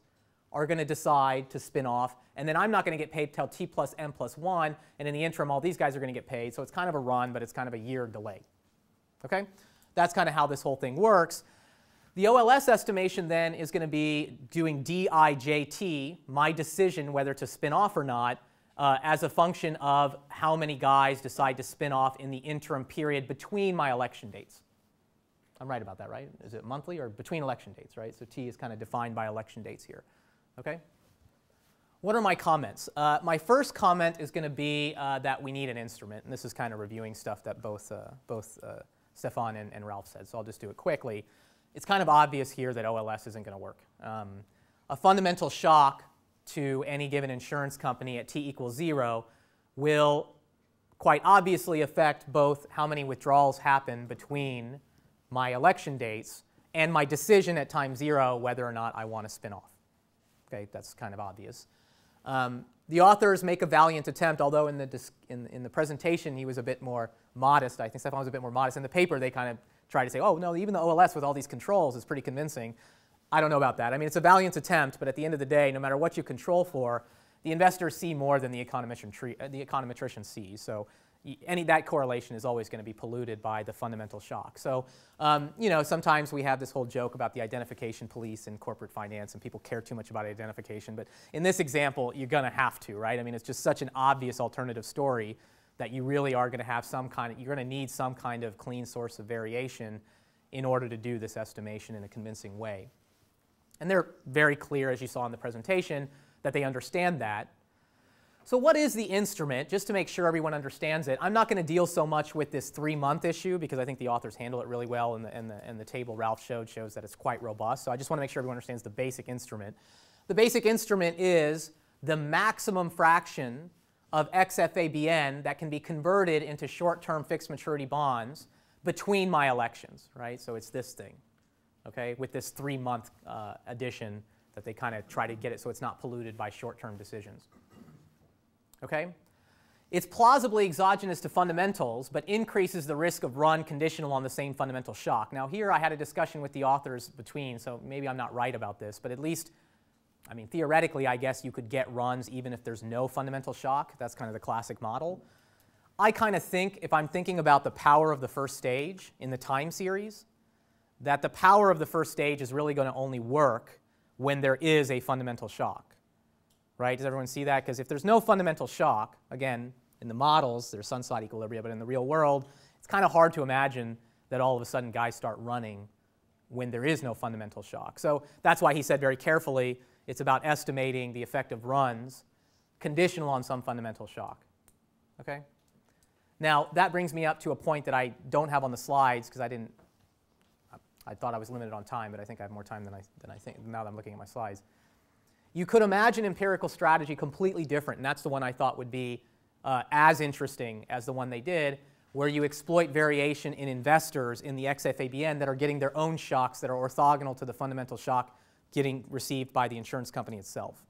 are going to decide to spin off, and then I'm not going to get paid till T plus M plus 1, and in the interim, all these guys are going to get paid. So it's kind of a run, but it's kind of a year delay. Okay? That's kind of how this whole thing works. The OLS estimation then is going to be doing DIJT, my decision whether to spin off or not, uh, as a function of how many guys decide to spin off in the interim period between my election dates. I'm right about that, right? Is it monthly or between election dates, right? So T is kind of defined by election dates here. Okay? What are my comments? Uh, my first comment is going to be uh, that we need an instrument, and this is kind of reviewing stuff that both, uh, both uh, Stéphane and, and, Ralph said, so I'll just do it quickly. It's kind of obvious here that OLS isn't going to work. Um, a fundamental shock to any given insurance company at t equals zero will quite obviously affect both how many withdrawals happen between my election dates and my decision at time zero whether or not I want to spin off. Okay, that's kind of obvious. Um, the authors make a valiant attempt, although in the, in, in, the presentation he was a bit more modest. I think Stéphane was a bit more modest. In the paper, they kind of try to say, oh, no, even the OLS with all these controls is pretty convincing. I don't know about that. I mean, it's a valiant attempt, but at the end of the day, no matter what you control for, the investors see more than the econometrician, the econometrician sees. So any, that correlation is always going to be polluted by the fundamental shock. So, um, you know, sometimes we have this whole joke about the identification police in corporate finance, and people care too much about identification. But in this example, you're going to have to, right? I mean, it's just such an obvious alternative story that you really are going to have some kind of, you're going to need some kind of clean source of variation in order to do this estimation in a convincing way. And they're very clear, as you saw in the presentation, that they understand that. So what is the instrument? Just to make sure everyone understands it, I'm not going to deal so much with this three-month issue because I think the authors handle it really well, and the, and, the, and the table Ralph showed shows that it's quite robust. So I just want to make sure everyone understands the basic instrument. The basic instrument is the maximum fraction of XFABN that can be converted into short-term fixed maturity bonds between my elections, right? So it's this thing, okay, with this three-month uh, addition that they kind of try to get it so it's not polluted by short-term decisions. Okay? It's plausibly exogenous to fundamentals, but increases the risk of run conditional on the same fundamental shock. Now, here I had a discussion with the authors between, so maybe I'm not right about this, but at least, I mean, theoretically, I guess you could get runs even if there's no fundamental shock. That's kind of the classic model. I kind of think, if I'm thinking about the power of the first stage in the time series, that the power of the first stage is really going to only work when there is a fundamental shock right? Does everyone see that? Because if there's no fundamental shock, again, in the models, there's sunspot equilibria, but in the real world, it's kind of hard to imagine that all of a sudden guys start running when there is no fundamental shock. So that's why he said very carefully, it's about estimating the effect of runs conditional on some fundamental shock. Okay? Now, that brings me up to a point that I don't have on the slides because I didn't, I thought I was limited on time, but I think I have more time than I, than I think now that I'm looking at my slides. You could imagine empirical strategy completely different, and that's the one I thought would be uh, as interesting as the one they did, where you exploit variation in investors in the XFABN that are getting their own shocks that are orthogonal to the fundamental shock getting received by the insurance company itself.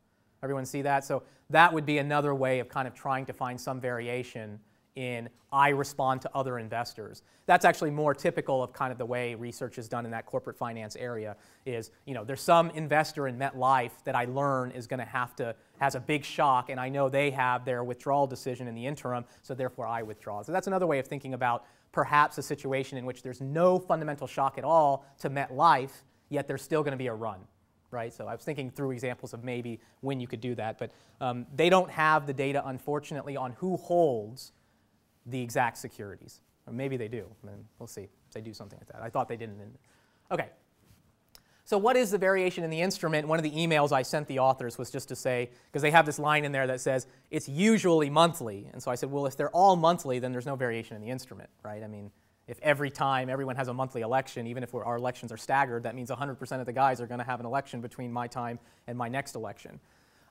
Everyone see that? So that would be another way of kind of trying to find some variation in I respond to other investors. That's actually more typical of kind of the way research is done in that corporate finance area is, you know, there's some investor in MetLife that I learn is going to have to, has a big shock, and I know they have their withdrawal decision in the interim, so therefore I withdraw. So that's another way of thinking about perhaps a situation in which there's no fundamental shock at all to MetLife, yet there's still going to be a run. right? So I was thinking through examples of maybe when you could do that, but um, they don't have the data, unfortunately, on who holds the exact securities. Or maybe they do. I mean, we'll see if they do something like that. I thought they didn't. Okay. So what is the variation in the instrument? One of the emails I sent the authors was just to say, because they have this line in there that says, it's usually monthly. And so I said, well, if they're all monthly, then there's no variation in the instrument, right? I mean, if every time everyone has a monthly election, even if our elections are staggered, that means 100% of the guys are going to have an election between my time and my next election.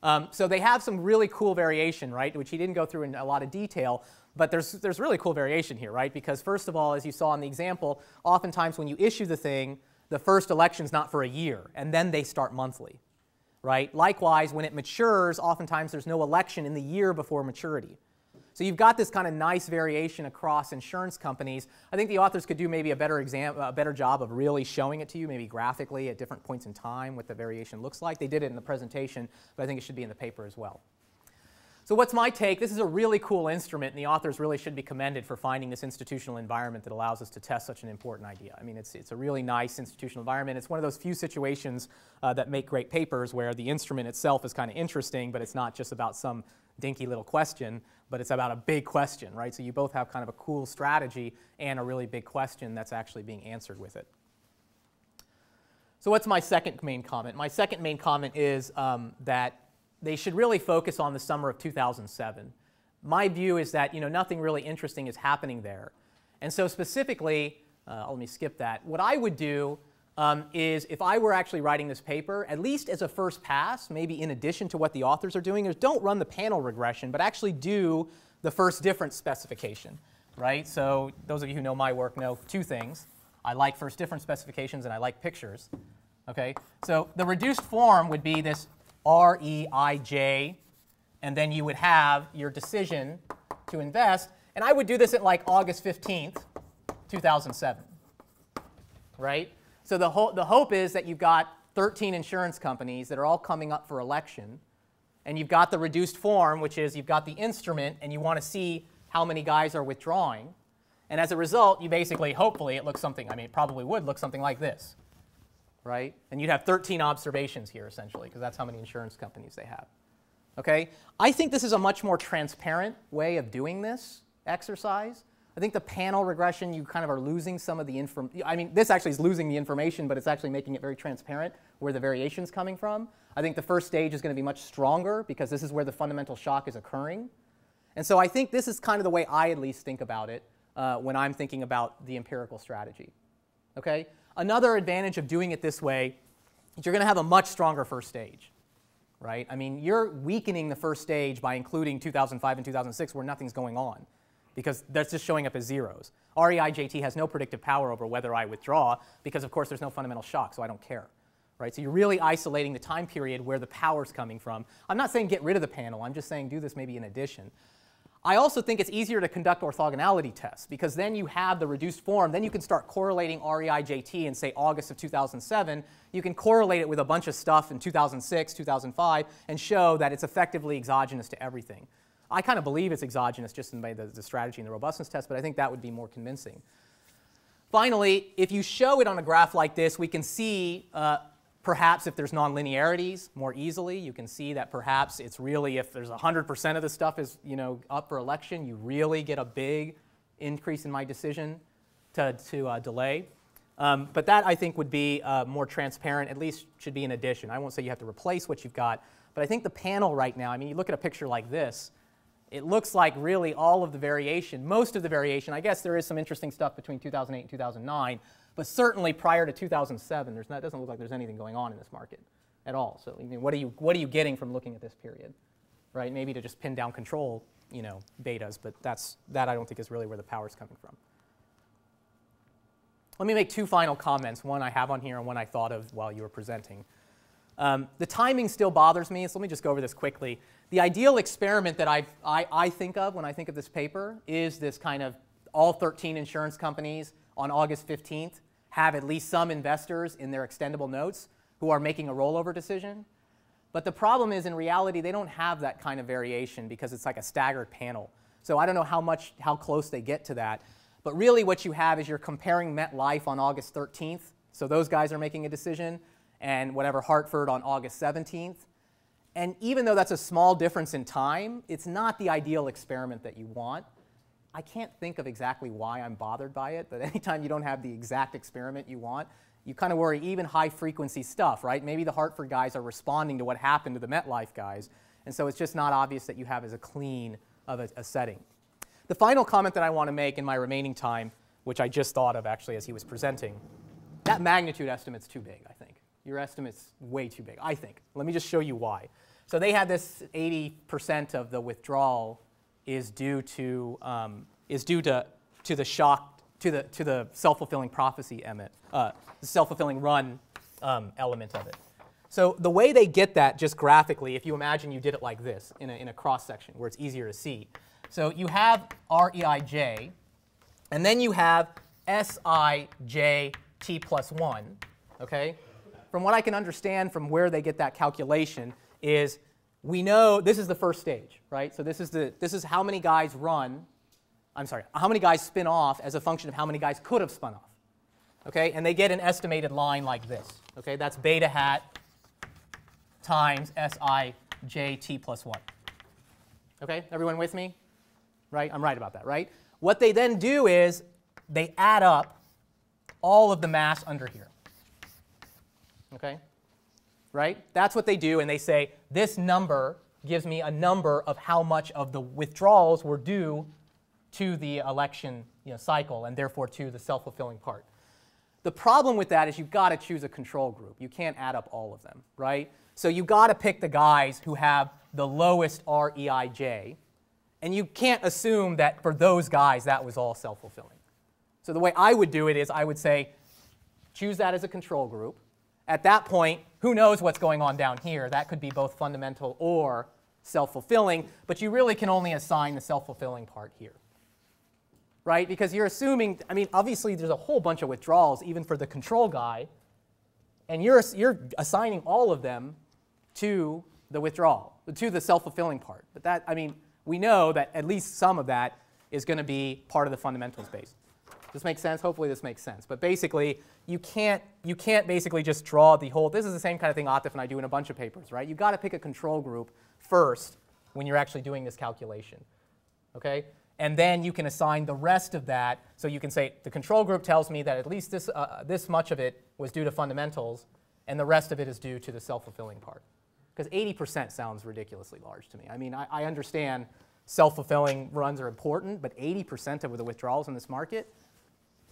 Um, so they have some really cool variation, right, which he didn't go through in a lot of detail, but there's, there's really cool variation here, right? Because first of all, as you saw in the example, oftentimes when you issue the thing, the first election's not for a year, and then they start monthly, right? Likewise, when it matures, oftentimes there's no election in the year before maturity. So you've got this kind of nice variation across insurance companies. I think the authors could do maybe a better, exam, a better job of really showing it to you, maybe graphically at different points in time, what the variation looks like. They did it in the presentation, but I think it should be in the paper as well. So what's my take? This is a really cool instrument, and the authors really should be commended for finding this institutional environment that allows us to test such an important idea. I mean, it's, it's a really nice institutional environment. It's one of those few situations uh, that make great papers where the instrument itself is kind of interesting, but it's not just about some dinky little question but it's about a big question, right? So you both have kind of a cool strategy and a really big question that's actually being answered with it. So what's my second main comment? My second main comment is um, that they should really focus on the summer of 2007. My view is that you know nothing really interesting is happening there, and so specifically, uh, let me skip that. What I would do um, is if I were actually writing this paper, at least as a first pass, maybe in addition to what the authors are doing, is don't run the panel regression, but actually do the first difference specification, right? So those of you who know my work know two things. I like first difference specifications and I like pictures, okay? So the reduced form would be this R-E-I-J, and then you would have your decision to invest, and I would do this at like August 15th, 2007, right? So the, ho the hope is that you've got 13 insurance companies that are all coming up for election, and you've got the reduced form, which is you've got the instrument, and you want to see how many guys are withdrawing. And as a result, you basically, hopefully, it looks something, I mean, it probably would look something like this, right? And you'd have 13 observations here, essentially, because that's how many insurance companies they have. Okay? I think this is a much more transparent way of doing this exercise. I think the panel regression, you kind of are losing some of the information. I mean, this actually is losing the information, but it's actually making it very transparent where the variation is coming from. I think the first stage is going to be much stronger because this is where the fundamental shock is occurring. And so I think this is kind of the way I at least think about it uh, when I'm thinking about the empirical strategy. Okay? Another advantage of doing it this way is you're going to have a much stronger first stage. Right? I mean, you're weakening the first stage by including 2005 and 2006 where nothing's going on because that's just showing up as zeros. REIJT has no predictive power over whether I withdraw because, of course, there's no fundamental shock, so I don't care. Right? So you're really isolating the time period where the power's coming from. I'm not saying get rid of the panel. I'm just saying do this maybe in addition. I also think it's easier to conduct orthogonality tests because then you have the reduced form. Then you can start correlating REIJT in, say, August of 2007. You can correlate it with a bunch of stuff in 2006, 2005, and show that it's effectively exogenous to everything. I kind of believe it's exogenous just in the, the strategy and the robustness test, but I think that would be more convincing. Finally, if you show it on a graph like this, we can see uh, perhaps if there's nonlinearities more easily. You can see that perhaps it's really if there's 100% of the stuff is you know up for election, you really get a big increase in my decision to, to uh, delay. Um, but that I think would be uh, more transparent, at least should be an addition. I won't say you have to replace what you've got, but I think the panel right now, I mean, you look at a picture like this, it looks like really all of the variation, most of the variation, I guess there is some interesting stuff between 2008 and 2009, but certainly prior to 2007, there's not, doesn't look like there's anything going on in this market at all. So I mean, what, are you, what are you getting from looking at this period? Right? Maybe to just pin down control, you know, betas, but that's, that I don't think is really where the power is coming from. Let me make two final comments, one I have on here and one I thought of while you were presenting. Um, the timing still bothers me, so let me just go over this quickly. The ideal experiment that I, I, I think of when I think of this paper is this kind of all 13 insurance companies on August 15th have at least some investors in their extendable notes who are making a rollover decision. But the problem is, in reality, they don't have that kind of variation because it's like a staggered panel. So I don't know how much, how close they get to that. But really, what you have is you're comparing MetLife on August 13th. So those guys are making a decision and whatever Hartford on August 17th. And even though that's a small difference in time, it's not the ideal experiment that you want. I can't think of exactly why I'm bothered by it, but anytime you don't have the exact experiment you want, you kind of worry even high frequency stuff, right? Maybe the Hartford guys are responding to what happened to the MetLife guys, and so it's just not obvious that you have as a clean of a, a setting. The final comment that I want to make in my remaining time, which I just thought of actually as he was presenting, that magnitude estimate's too big, I think. Your estimate's way too big, I think. Let me just show you why. So they had this 80% of the withdrawal is due to, um, is due to, to the shock, to the, to the self-fulfilling prophecy element, uh, the self-fulfilling run um, element of it. So the way they get that just graphically, if you imagine you did it like this in a, in a cross section where it's easier to see. So you have REIJ, and then you have SIJT plus 1, okay? From what I can understand from where they get that calculation is we know this is the first stage, right? So this is, the, this is how many guys run, I'm sorry, how many guys spin off as a function of how many guys could have spun off. Okay, and they get an estimated line like this. Okay, that's beta hat times Sij plus 1. Okay, everyone with me? Right, I'm right about that, right? What they then do is they add up all of the mass under here. Okay? Right? That's what they do, and they say this number gives me a number of how much of the withdrawals were due to the election you know, cycle and therefore to the self-fulfilling part. The problem with that is you've got to choose a control group. You can't add up all of them, right? So you've got to pick the guys who have the lowest REIJ, and you can't assume that for those guys that was all self-fulfilling. So the way I would do it is I would say, choose that as a control group. At that point, who knows what's going on down here? That could be both fundamental or self-fulfilling, but you really can only assign the self-fulfilling part here right? Because you're assuming, I mean, obviously there's a whole bunch of withdrawals even for the control guy, and you're, you're assigning all of them to the withdrawal, to the self-fulfilling part. But that, I mean, we know that at least some of that is going to be part of the fundamentals base. This makes sense? Hopefully this makes sense. But basically, you can't, you can't basically just draw the whole, this is the same kind of thing Atif and I do in a bunch of papers, right? You've got to pick a control group first when you're actually doing this calculation, okay? and then you can assign the rest of that. So you can say the control group tells me that at least this, uh, this much of it was due to fundamentals, and the rest of it is due to the self-fulfilling part. Because 80% sounds ridiculously large to me. I mean, I, I understand self-fulfilling runs are important, but 80% of the withdrawals in this market,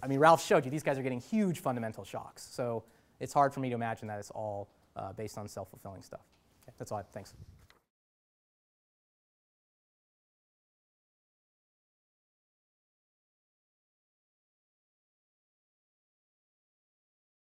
I mean, Ralph showed you these guys are getting huge fundamental shocks. So it's hard for me to imagine that it's all uh, based on self-fulfilling stuff. Okay, that's all I. Thanks.